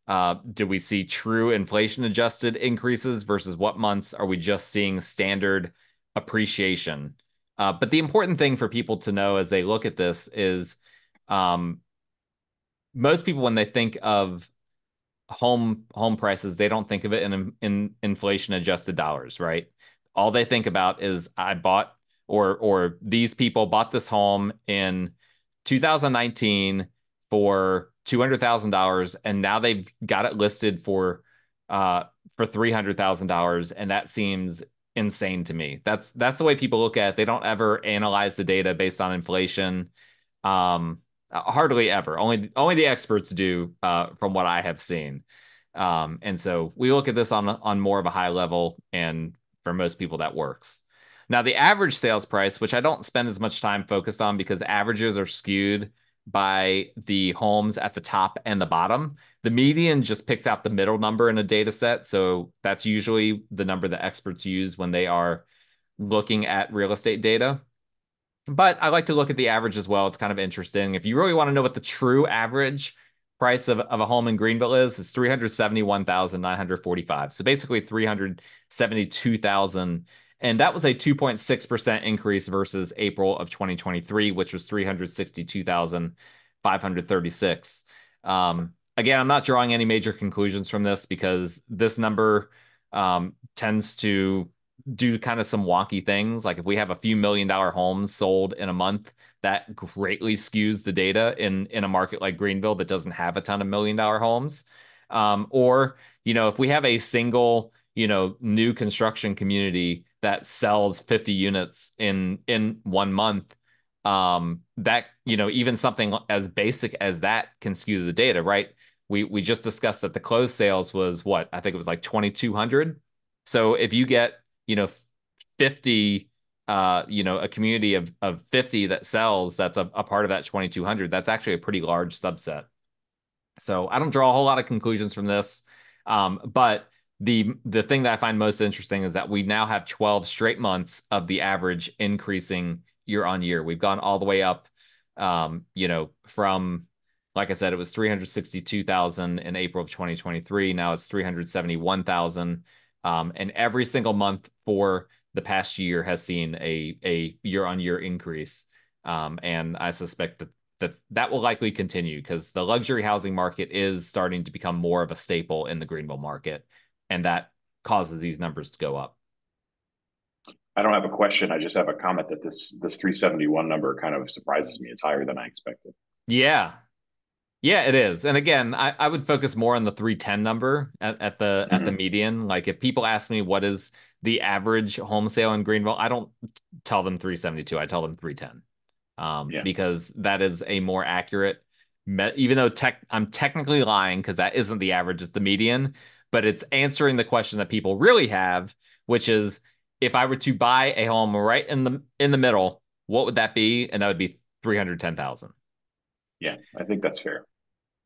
A: uh, do we see true inflation adjusted increases versus what months are we just seeing standard appreciation? Uh, but the important thing for people to know as they look at this is um, most people when they think of home home prices they don't think of it in in inflation adjusted dollars right all they think about is i bought or or these people bought this home in 2019 for two hundred thousand dollars, and now they've got it listed for uh for three hundred thousand dollars, and that seems insane to me. That's that's the way people look at it. They don't ever analyze the data based on inflation. Um, hardly ever. Only only the experts do, uh, from what I have seen. Um, and so we look at this on on more of a high level, and for most people that works. Now, the average sales price, which I don't spend as much time focused on because averages are skewed by the homes at the top and the bottom. The median just picks out the middle number in a data set. So that's usually the number that experts use when they are looking at real estate data. But I like to look at the average as well. It's kind of interesting. If you really want to know what the true average price of, of a home in Greenville is, it's 371,945. So basically 372,000 and that was a 2.6% increase versus April of 2023, which was 362,536. Um, again, I'm not drawing any major conclusions from this because this number um, tends to do kind of some wonky things. Like if we have a few million dollar homes sold in a month, that greatly skews the data in in a market like Greenville that doesn't have a ton of million dollar homes. Um, or you know, if we have a single you know new construction community that sells 50 units in in one month um that you know even something as basic as that can skew the data right we we just discussed that the closed sales was what i think it was like 2200 so if you get you know 50 uh you know a community of of 50 that sells that's a, a part of that 2200 that's actually a pretty large subset so i don't draw a whole lot of conclusions from this um but the the thing that I find most interesting is that we now have 12 straight months of the average increasing year on year. We've gone all the way up, um, you know, from like I said, it was 362,000 in April of 2023. Now it's 371,000. Um, and every single month for the past year has seen a a year on year increase. Um, and I suspect that that that will likely continue because the luxury housing market is starting to become more of a staple in the Greenville market, and that causes these numbers to go up.
B: I don't have a question. I just have a comment that this this 371 number kind of surprises me. It's higher than I expected.
A: Yeah. Yeah, it is. And again, I, I would focus more on the 310 number at, at the mm-hmm. at the mm-hmm. median. Like if people ask me what is the average home sale in Greenville, I don't tell them 372. I tell them 310. Um, yeah. because that is a more accurate me- even though tech I'm technically lying because that isn't the average, it's the median, but it's answering the question that people really have, which is if I were to buy a home right in the in the middle, what would that be? And that would be three hundred ten thousand.
B: Yeah, I think that's fair.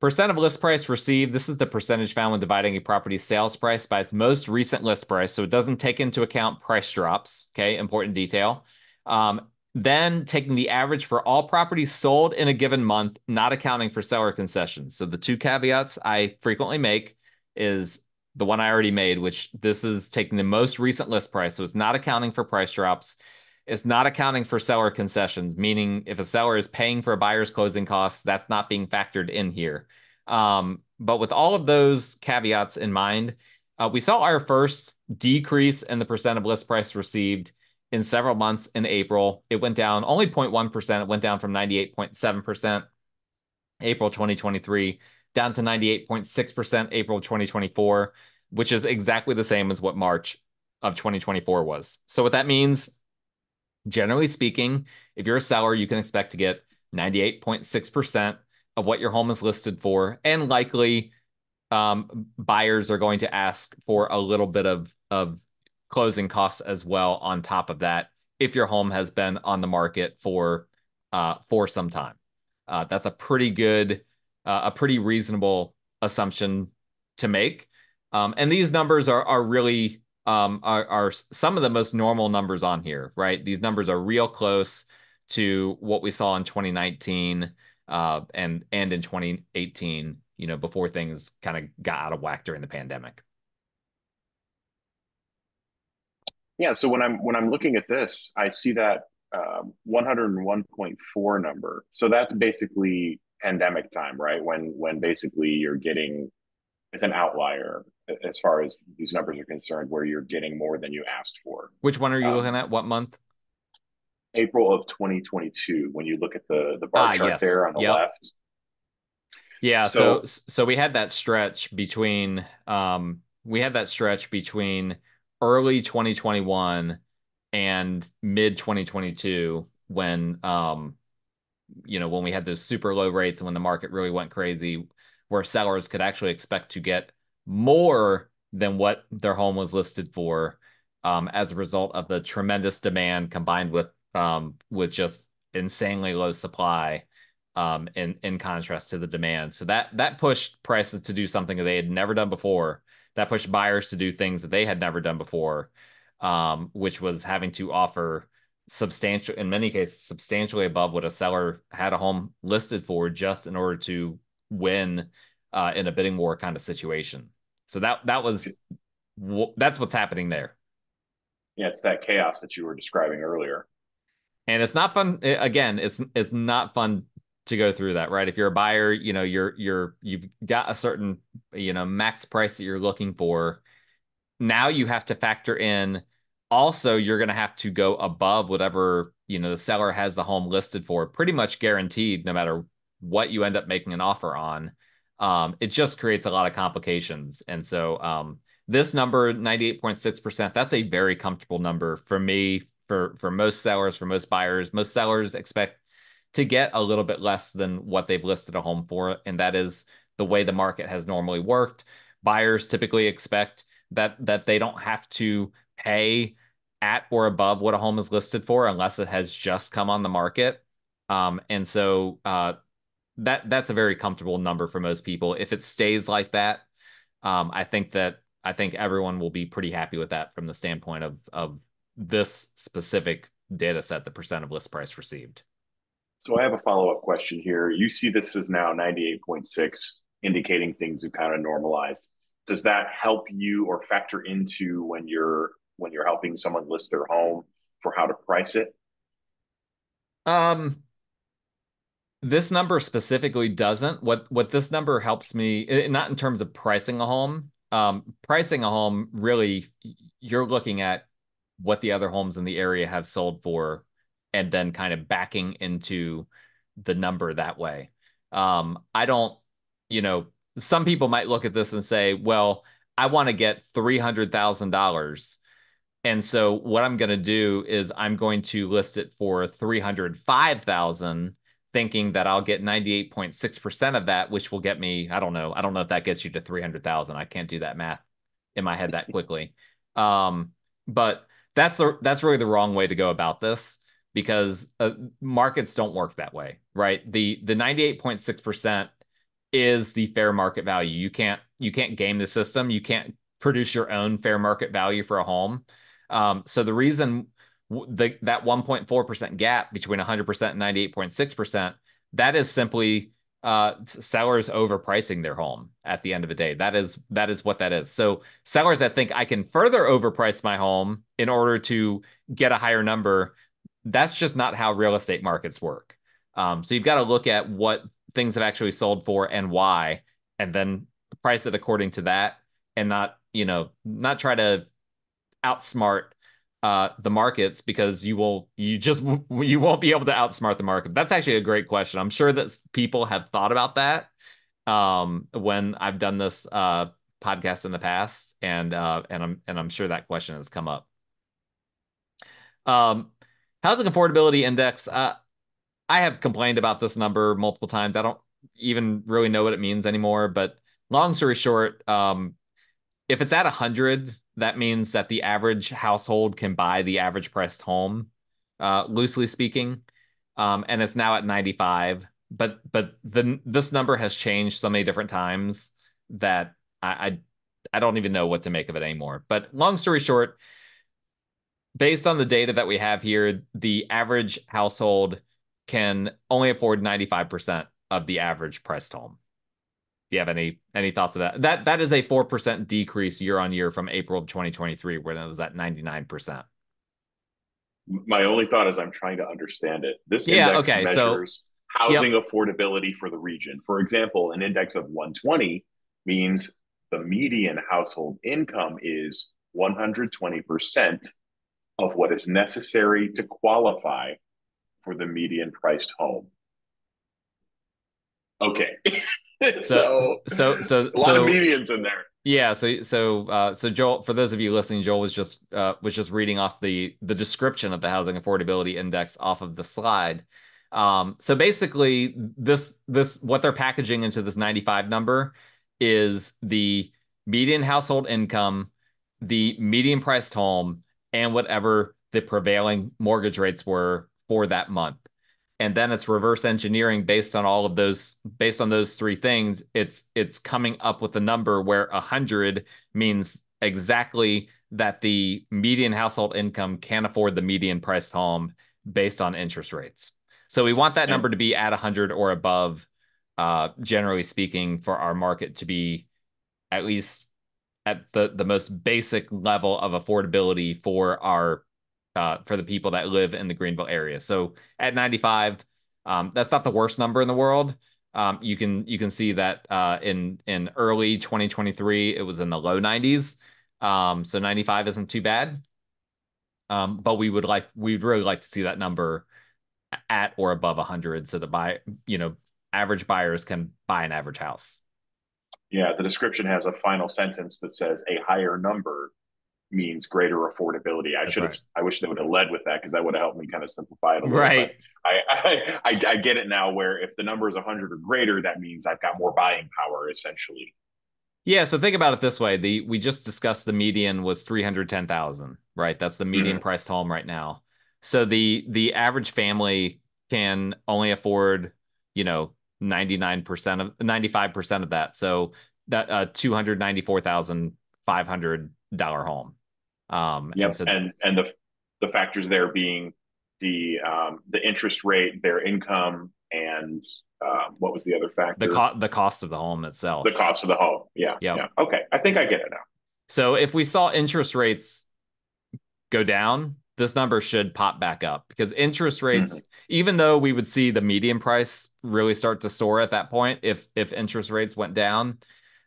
A: Percent of list price received. This is the percentage found when dividing a property's sales price by its most recent list price. So it doesn't take into account price drops. Okay, important detail. Um, then taking the average for all properties sold in a given month, not accounting for seller concessions. So the two caveats I frequently make is the one I already made, which this is taking the most recent list price. So it's not accounting for price drops. It's not accounting for seller concessions, meaning if a seller is paying for a buyer's closing costs, that's not being factored in here. Um, but with all of those caveats in mind, uh, we saw our first decrease in the percent of list price received in several months in April. It went down only 0.1%. It went down from 98.7% April 2023 down to 98.6% April 2024, which is exactly the same as what March of 2024 was. So, what that means, generally speaking, if you're a seller, you can expect to get 98.6% of what your home is listed for, and likely um, buyers are going to ask for a little bit of, of closing costs as well on top of that if your home has been on the market for uh, for some time. Uh, that's a pretty good uh, a pretty reasonable assumption to make. Um, and these numbers are are really um, are, are some of the most normal numbers on here, right? These numbers are real close to what we saw in 2019 uh, and and in 2018. You know, before things kind of got out of whack during the pandemic.
B: Yeah. So when I'm when I'm looking at this, I see that uh, 101.4 number. So that's basically pandemic time, right? When when basically you're getting it's an outlier as far as these numbers are concerned, where you're getting more than you asked for.
A: Which one are you um, looking at? What month?
B: April of 2022. When you look at the the bar ah, chart yes. there on the yep. left.
A: Yeah, so, so so we had that stretch between um we had that stretch between early 2021 and mid 2022 when um you know, when we had those super low rates and when the market really went crazy, where sellers could actually expect to get more than what their home was listed for um, as a result of the tremendous demand combined with um, with just insanely low supply um, in in contrast to the demand. So that that pushed prices to do something that they had never done before. That pushed buyers to do things that they had never done before, um, which was having to offer substantial in many cases substantially above what a seller had a home listed for just in order to win uh, in a bidding war kind of situation. So that that was that's what's happening there.
B: Yeah it's that chaos that you were describing earlier.
A: And it's not fun again it's it's not fun to go through that right? If you're a buyer you know you're you're you've got a certain you know max price that you're looking for. Now you have to factor in also you're going to have to go above whatever you know the seller has the home listed for pretty much guaranteed no matter what you end up making an offer on um, it just creates a lot of complications. And so um, this number 98.6% that's a very comfortable number for me for for most sellers for most buyers. Most sellers expect to get a little bit less than what they've listed a home for and that is the way the market has normally worked. Buyers typically expect that that they don't have to pay at or above what a home is listed for unless it has just come on the market. Um, and so uh, that that's a very comfortable number for most people. If it stays like that, um, I think that I think everyone will be pretty happy with that from the standpoint of of this specific data set, the percent of list price received.
B: So I have a follow up question here. You see this is now 98.6, indicating things have kind of normalized. Does that help you or factor into when you're when you're helping someone list their home for how to price it?
A: Um, this number specifically doesn't. What what this number helps me, not in terms of pricing a home. Um, pricing a home really, you're looking at what the other homes in the area have sold for, and then kind of backing into the number that way. Um, I don't, you know, some people might look at this and say, well, I want to get three hundred thousand dollars. And so what I'm going to do is I'm going to list it for 305,000 thinking that I'll get 98.6% of that, which will get me, I don't know. I don't know if that gets you to 300,000. I can't do that math in my head that quickly. Um, but that's the, that's really the wrong way to go about this because uh, markets don't work that way, right? The, the 98.6% is the fair market value. You can't, you can't game the system. You can't produce your own fair market value for a home. Um, so the reason the that 1.4% gap between 100% and 98.6%, that is simply uh, sellers overpricing their home at the end of the day. That is that is what that is. So sellers that think I can further overprice my home in order to get a higher number, that's just not how real estate markets work. Um, so you've got to look at what things have actually sold for and why, and then price it according to that, and not you know not try to outsmart uh, the markets because you will you just you won't be able to outsmart the market. That's actually a great question. I'm sure that people have thought about that um, when I've done this uh, podcast in the past, and uh, and I'm and I'm sure that question has come up. Um, housing affordability index. Uh, I have complained about this number multiple times. I don't even really know what it means anymore. But long story short, um, if it's at 100 that means that the average household can buy the average priced home, uh, loosely speaking. Um, and it's now at 95. But but the this number has changed so many different times that I, I I don't even know what to make of it anymore. But long story short, based on the data that we have here, the average household can only afford 95% of the average priced home you have any any thoughts of that? That that is a four percent decrease year on year from April of 2023, when it was at 99 percent.
B: My only thought is I'm trying to understand it. This yeah, index okay, measures so, housing yep. affordability for the region. For example, an index of 120 means the median household income is 120% of what is necessary to qualify for the median priced home. Okay.
A: so, so, so,
B: a lot
A: so,
B: of medians in there.
A: Yeah. So, so, uh, so Joel, for those of you listening, Joel was just, uh, was just reading off the, the description of the housing affordability index off of the slide. Um, so basically this, this, what they're packaging into this 95 number is the median household income, the median priced home, and whatever the prevailing mortgage rates were for that month and then it's reverse engineering based on all of those based on those three things it's it's coming up with a number where 100 means exactly that the median household income can afford the median priced home based on interest rates. So we want that number to be at 100 or above uh, generally speaking for our market to be at least at the the most basic level of affordability for our uh, for the people that live in the Greenville area. So at 95, um, that's not the worst number in the world. Um, you can you can see that uh, in in early 2023 it was in the low 90s. Um, so 95 isn't too bad. Um, but we would like we'd really like to see that number at or above 100 so the buy you know average buyers can buy an average house.
B: Yeah, the description has a final sentence that says a higher number means greater affordability. I should have. Right. I wish they would have led with that because that would have helped me kind of simplify it a little.
A: Right.
B: I, I, I I get it now. Where if the number is 100 or greater, that means I've got more buying power, essentially.
A: Yeah. So think about it this way: the we just discussed the median was 310,000. Right. That's the median mm-hmm. priced home right now. So the the average family can only afford, you know, 99% of 95% of that. So that uh 294,500 dollar home.
B: Um, yep. and, so and and the the factors there being the um, the interest rate, their income, and um, what was the other factor?
A: The cost the cost of the home itself.
B: The cost of the home. Yeah. Yep. Yeah. Okay. I think I get it now.
A: So if we saw interest rates go down, this number should pop back up because interest rates, mm-hmm. even though we would see the median price really start to soar at that point if if interest rates went down,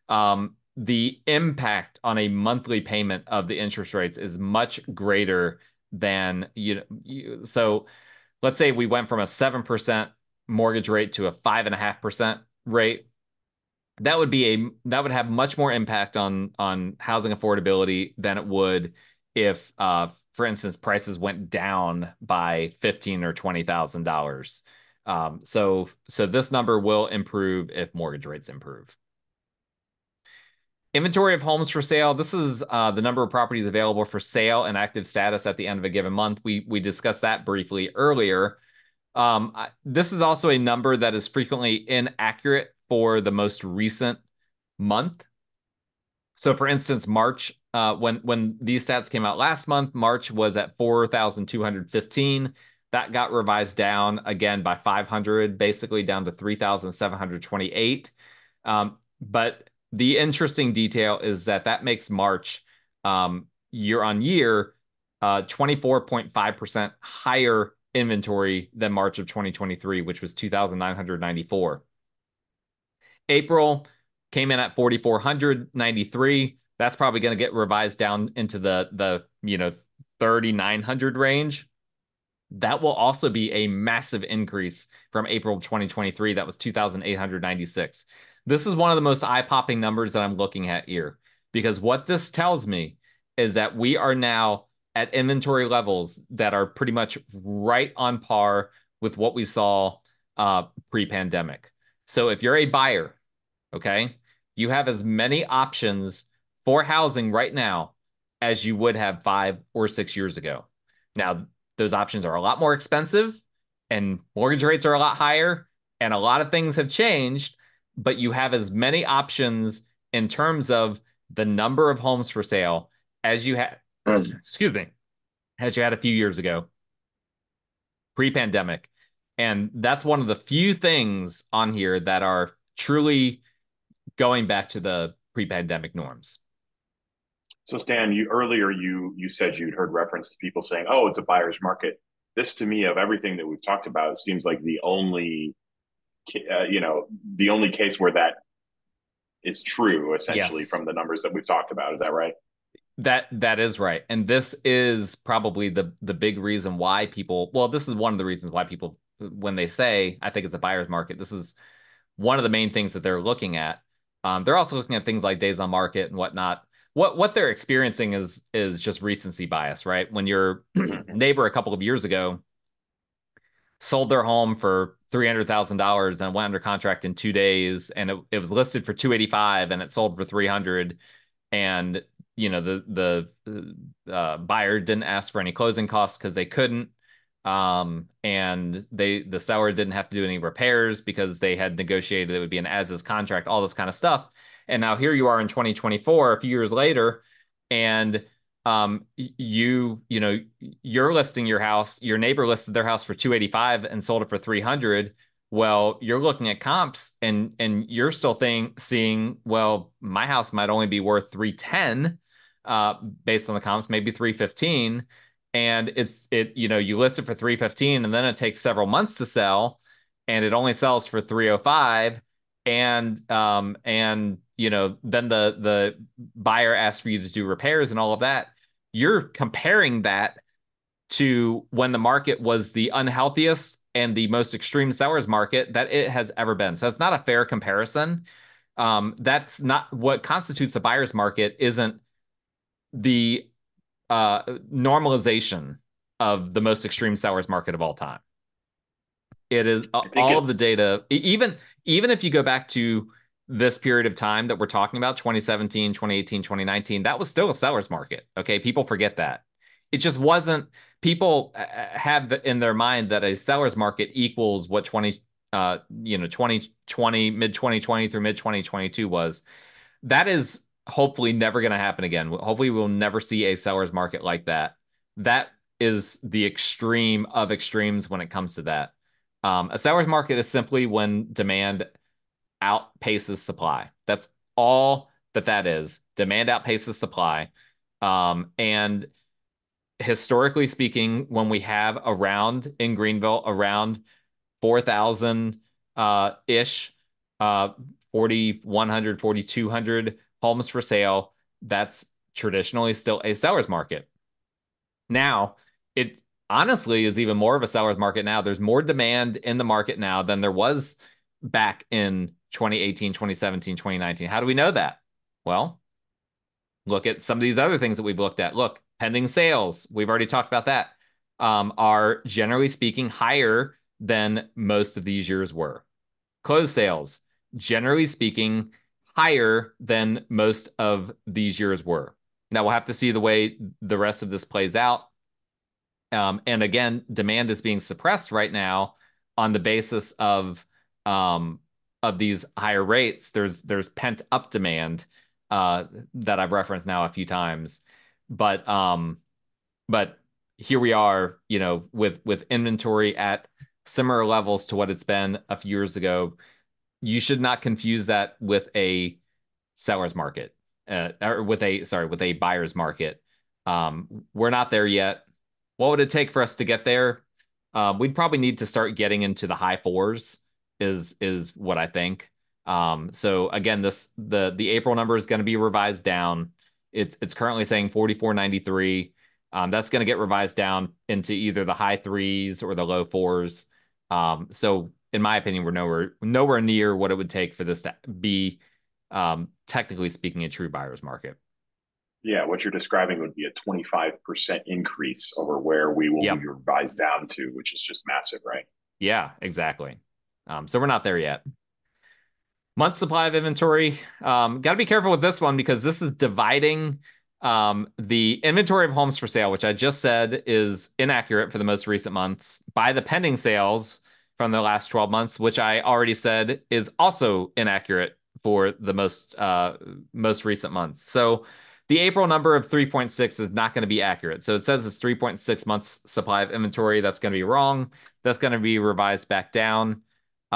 A: um, the impact on a monthly payment of the interest rates is much greater than you. You, so let's say we went from a seven percent mortgage rate to a five and a half percent rate that would be a that would have much more impact on on housing affordability than it would if uh for instance prices went down by 15 or 20 thousand dollars um so so this number will improve if mortgage rates improve inventory of homes for sale this is uh, the number of properties available for sale and active status at the end of a given month we we discussed that briefly earlier um, this is also a number that is frequently inaccurate for the most recent month. So, for instance, March, uh, when when these stats came out last month, March was at four thousand two hundred fifteen. That got revised down again by five hundred, basically down to three thousand seven hundred twenty eight. Um, but the interesting detail is that that makes March um, year on year uh, 24.5% higher inventory than March of 2023, which was 2,994. April came in at 4,493. That's probably going to get revised down into the the you know 3,900 range. That will also be a massive increase from April 2023. That was 2,896. This is one of the most eye popping numbers that I'm looking at here because what this tells me is that we are now at inventory levels that are pretty much right on par with what we saw uh, pre pandemic. So if you're a buyer, okay, you have as many options for housing right now as you would have five or six years ago. Now, those options are a lot more expensive and mortgage rates are a lot higher and a lot of things have changed, but you have as many options in terms of the number of homes for sale as you had, excuse me, as you had a few years ago, pre pandemic. And that's one of the few things on here that are truly going back to the pre-pandemic norms.
B: So Stan, you earlier you you said you'd heard reference to people saying, "Oh, it's a buyer's market." This to me of everything that we've talked about seems like the only uh, you know, the only case where that is true essentially yes. from the numbers that we've talked about. Is that right?
A: That that is right. And this is probably the the big reason why people well, this is one of the reasons why people when they say I think it's a buyer's market, this is one of the main things that they're looking at. Um, they're also looking at things like days on market and whatnot. What what they're experiencing is is just recency bias, right? When your neighbor a couple of years ago sold their home for three hundred thousand dollars and went under contract in two days, and it, it was listed for two eighty five, and it sold for three hundred, and you know the the uh, buyer didn't ask for any closing costs because they couldn't um, and they the seller didn't have to do any repairs because they had negotiated it would be an as is contract, all this kind of stuff. And now here you are in 2024, a few years later, and um, you you know you're listing your house, your neighbor listed their house for 285 and sold it for 300. Well, you're looking at comps and and you're still think, seeing, well, my house might only be worth 310 uh, based on the comps, maybe 315 and it's it you know you list it for 315 and then it takes several months to sell and it only sells for 305 and um and you know then the the buyer asks for you to do repairs and all of that you're comparing that to when the market was the unhealthiest and the most extreme sellers market that it has ever been so that's not a fair comparison um that's not what constitutes the buyer's market isn't the uh, normalization of the most extreme sellers market of all time. It is all of the data, even even if you go back to this period of time that we're talking about 2017 2018 2019 that was still a seller's market okay people forget that it just wasn't people uh, uh, have in their mind that a seller's market equals what 20 uh you know 2020 mid 2020 through mid 2022 was that is hopefully never going to happen again. Hopefully, we'll never see a seller's market like that. That is the extreme of extremes when it comes to that. Um, a seller's market is simply when demand outpaces supply. That's all that that is. Demand outpaces supply. Um, and historically speaking, when we have around in Greenville around 4,000 uh, ish, uh, 4,100, 4,200 homes for sale, that's traditionally still a seller's market. Now, it honestly is even more of a seller's market now. There's more demand in the market now than there was back in 2018, 2017, 2019. How do we know that? Well, look at some of these other things that we've looked at. Look, pending sales, we've already talked about that, um, are generally speaking higher than most of these years were. Closed sales, generally speaking, higher than most of these years were. Now we'll have to see the way the rest of this plays out. Um, and again, demand is being suppressed right now on the basis of um, of these higher rates. There's there's pent up demand uh, that I've referenced now a few times, but um, but here we are, you know, with with inventory at similar levels to what it's been a few years ago. You should not confuse that with a seller's market, uh, or with a sorry, with a buyer's market. Um, we're not there yet. What would it take for us to get there? Uh, we'd probably need to start getting into the high fours. Is is what I think. Um, so again, this the the April number is going to be revised down. It's it's currently saying 44.93. Um, that's going to get revised down into either the high threes or the low fours. Um, so in my opinion, we're nowhere nowhere near what it would take for this to be um, technically speaking a true buyer's market.
B: Yeah, what you're describing would be a 25% increase over where we will yep. be revised down to, which is just massive, right?
A: Yeah, exactly. Um, so we're not there yet month supply of inventory. Um, got to be careful with this one because this is dividing um, the inventory of homes for sale, which I just said is inaccurate for the most recent months, by the pending sales from the last 12 months, which I already said is also inaccurate for the most uh, most recent months. So the April number of 3.6 is not going to be accurate. So it says it's 3.6 months supply of inventory. That's going to be wrong. That's going to be revised back down.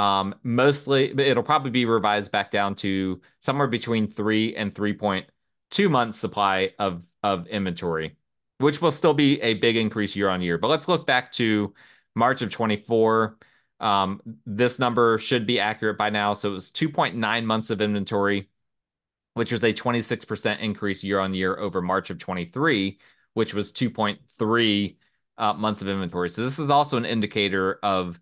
A: Um, mostly, it'll probably be revised back down to somewhere between three and 3.2 months supply of, of inventory, which will still be a big increase year on year. But let's look back to March of 24. Um, this number should be accurate by now. So it was 2.9 months of inventory, which was a 26% increase year on year over March of 23, which was 2.3 uh, months of inventory. So this is also an indicator of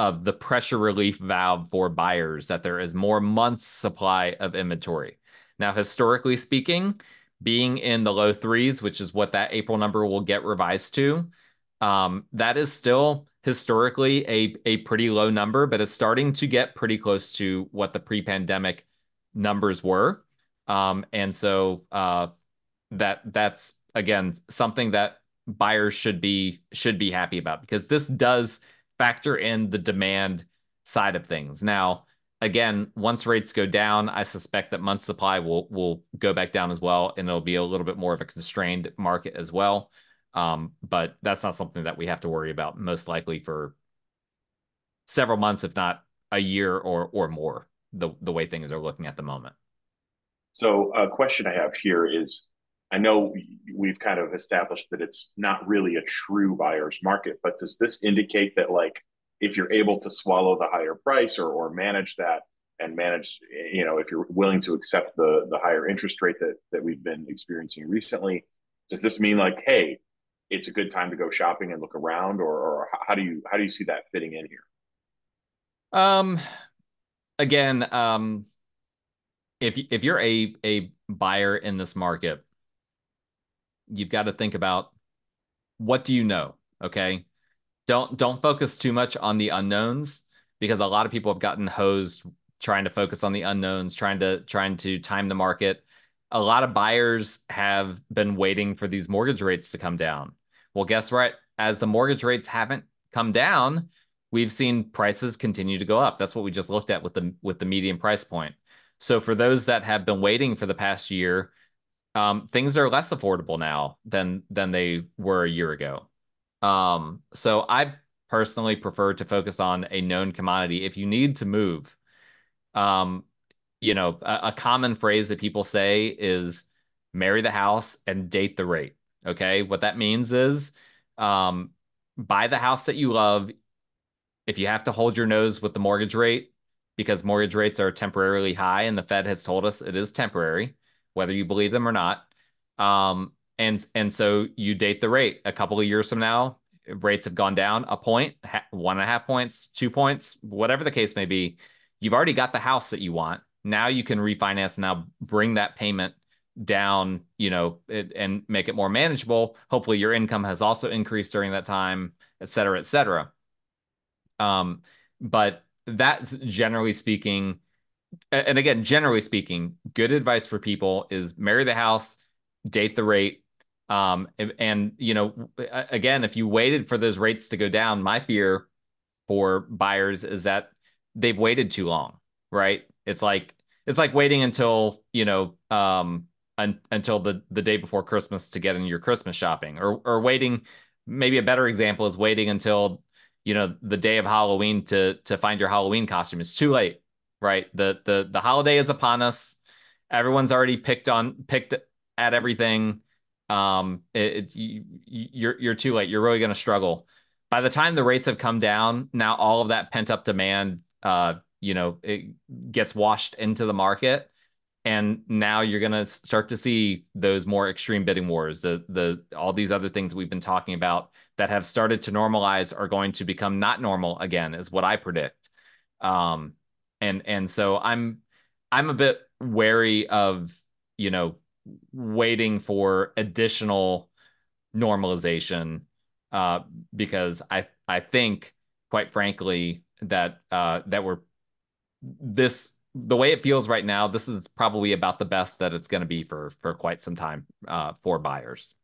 A: of the pressure relief valve for buyers that there is more months supply of inventory. Now, historically speaking, being in the low threes, which is what that April number will get revised to, um, that is still historically a, a pretty low number, but it's starting to get pretty close to what the pre-pandemic numbers were. Um, and so uh, that that's again something that buyers should be should be happy about because this does factor in the demand side of things. Now, again, once rates go down, I suspect that month supply will will go back down as well, and it'll be a little bit more of a constrained market as well. Um, but that's not something that we have to worry about most likely for several months, if not a year or or more. The the way things are looking at the moment.
B: So, a question I have here is I know we've kind of established that it's not really a true buyer's market, but does this indicate that like if you're able to swallow the higher price or or manage that and manage, you know, if you're willing to accept the the higher interest rate that that we've been experiencing recently, does this mean like, hey, it's a good time to go shopping and look around, or, or how do you how do you see that fitting in here?
A: Um, again, um, if if you're a a buyer in this market you've got to think about what do you know okay? Don't don't focus too much on the unknowns because a lot of people have gotten hosed trying to focus on the unknowns trying to trying to time the market. A lot of buyers have been waiting for these mortgage rates to come down. Well guess what? As the mortgage rates haven't come down we've seen prices continue to go up. That's what we just looked at with the with the median price point. So for those that have been waiting for the past year um, things are less affordable now than than they were a year ago. Um, so I personally prefer to focus on a known commodity. If you need to move, um, you know, a, a common phrase that people say is marry the house and date the rate. Okay. What that means is um, buy the house that you love. If you have to hold your nose with the mortgage rate because mortgage rates are temporarily high and the Fed has told us it is temporary, whether you believe them or not. Um, and and so you date the rate. A couple of years from now rates have gone down a point one and a half points two points whatever the case may be. You've already got the house that you want. Now you can refinance now bring that payment down you know it, and make it more manageable. Hopefully your income has also increased during that time et cetera et cetera. Um but that's generally speaking and again generally speaking good advice for people is marry the house date the rate um, and, you know, again, if you waited for those rates to go down, my fear for buyers is that they've waited too long, right? It's like it's like waiting until you know um, un- until the the day before Christmas to get in your Christmas shopping, or or waiting. Maybe a better example is waiting until you know the day of Halloween to to find your Halloween costume. It's too late, right? The the the holiday is upon us. Everyone's already picked on picked at everything um, it, it, you, you're you're too late. You're really going to struggle. By the time the rates have come down, now all of that pent up demand, uh, you know, it gets washed into the market, and now you're going to start to see those more extreme bidding wars. The the all these other things we've been talking about that have started to normalize are going to become not normal again, is what I predict. Um, and and so I'm I'm a bit wary of you know waiting for additional normalization uh, because I I think quite frankly that uh, that we're this the way it feels right now this is probably about the best that it's going to be for for quite some time uh, for buyers.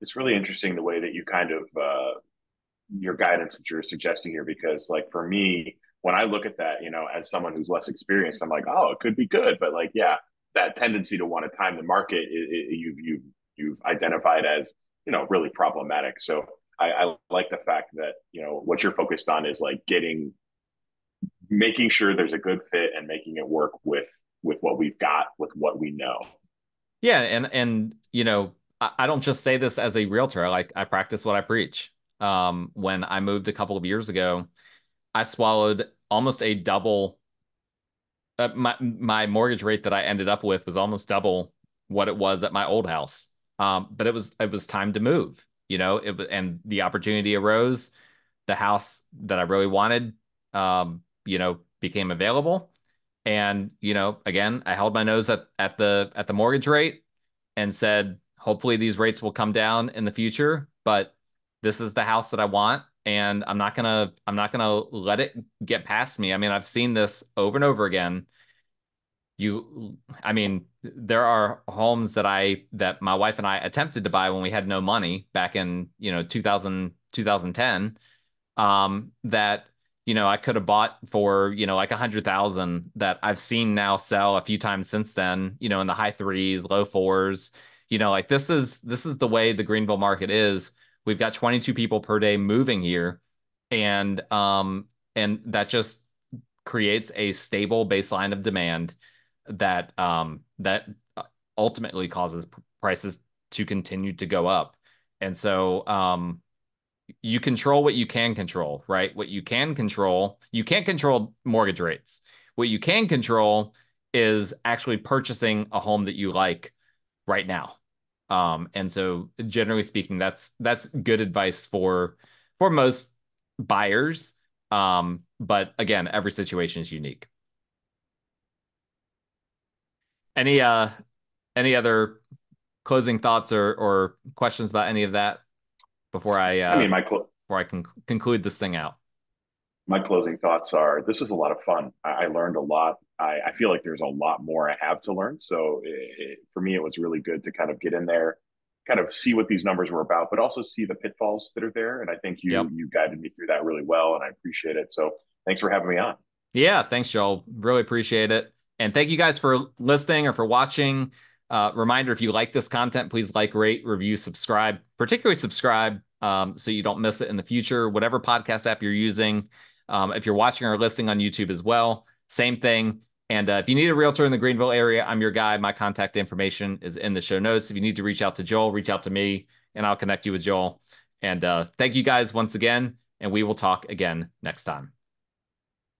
B: It's really interesting the way that you kind of uh, your guidance that you're suggesting here because like for me when I look at that you know as someone who's less experienced I'm like oh it could be good but like yeah that tendency to want to time the market it, it, you've you've you've identified as you know really problematic. So I, I like the fact that you know what you're focused on is like getting making sure there's a good fit and making it work with with what we've got with what we know.
A: Yeah, and and you know I, don't just say this as a realtor. Like I practice what I preach. Um, when I moved a couple of years ago, I swallowed almost a double uh, my my mortgage rate that I ended up with was almost double what it was at my old house. Um, but it was it was time to move, you know, it and the opportunity arose. The house that I really wanted, um, you know, became available. And, you know, again, I held my nose at, at the at the mortgage rate and said, hopefully these rates will come down in the future, but this is the house that I want and I'm not gonna I'm not gonna let it get past me. I mean, I've seen this over and over again. You, I mean, there are homes that I that my wife and I attempted to buy when we had no money back in you know 2000 2010. Um, that you know I could have bought for you know like a hundred thousand that I've seen now sell a few times since then. You know, in the high threes, low fours. You know, like this is this is the way the Greenville market is We've got 22 people per day moving here, and um, and that just creates a stable baseline of demand that um, that ultimately causes prices to continue to go up. And so um, you control what you can control, right? What you can control, you can't control mortgage rates. What you can control is actually purchasing a home that you like right now. Um, and so generally speaking, that's that's good advice for for most buyers. Um, but again, every situation is unique. Any uh any other closing thoughts or or questions about any of that before I uh,
B: I mean my cl-
A: before I can conclude this thing out?
B: My closing thoughts are this is a lot of fun. I, I learned a lot I, I, feel like there's a lot more I have to learn. So it, for me, it was really good to kind of get in there, kind of see what these numbers were about, but also see the pitfalls that are there. And I think you yep. you guided me through that really well, and I appreciate it. So thanks for having me on.
A: Yeah, thanks, Joel. Really appreciate it, and thank you guys for listening or for watching. Uh, reminder: if you like this content, please like, rate, review, subscribe. Particularly subscribe um, so you don't miss it in the future. Whatever podcast app you're using. Um, if you're watching or listening on YouTube as well, same thing. And uh, if you need a realtor in the Greenville area, I'm your guy. My contact information is in the show notes. If you need to reach out to Joel, reach out to me and I'll connect you with Joel. And uh, thank you guys once again. And we will talk again next time.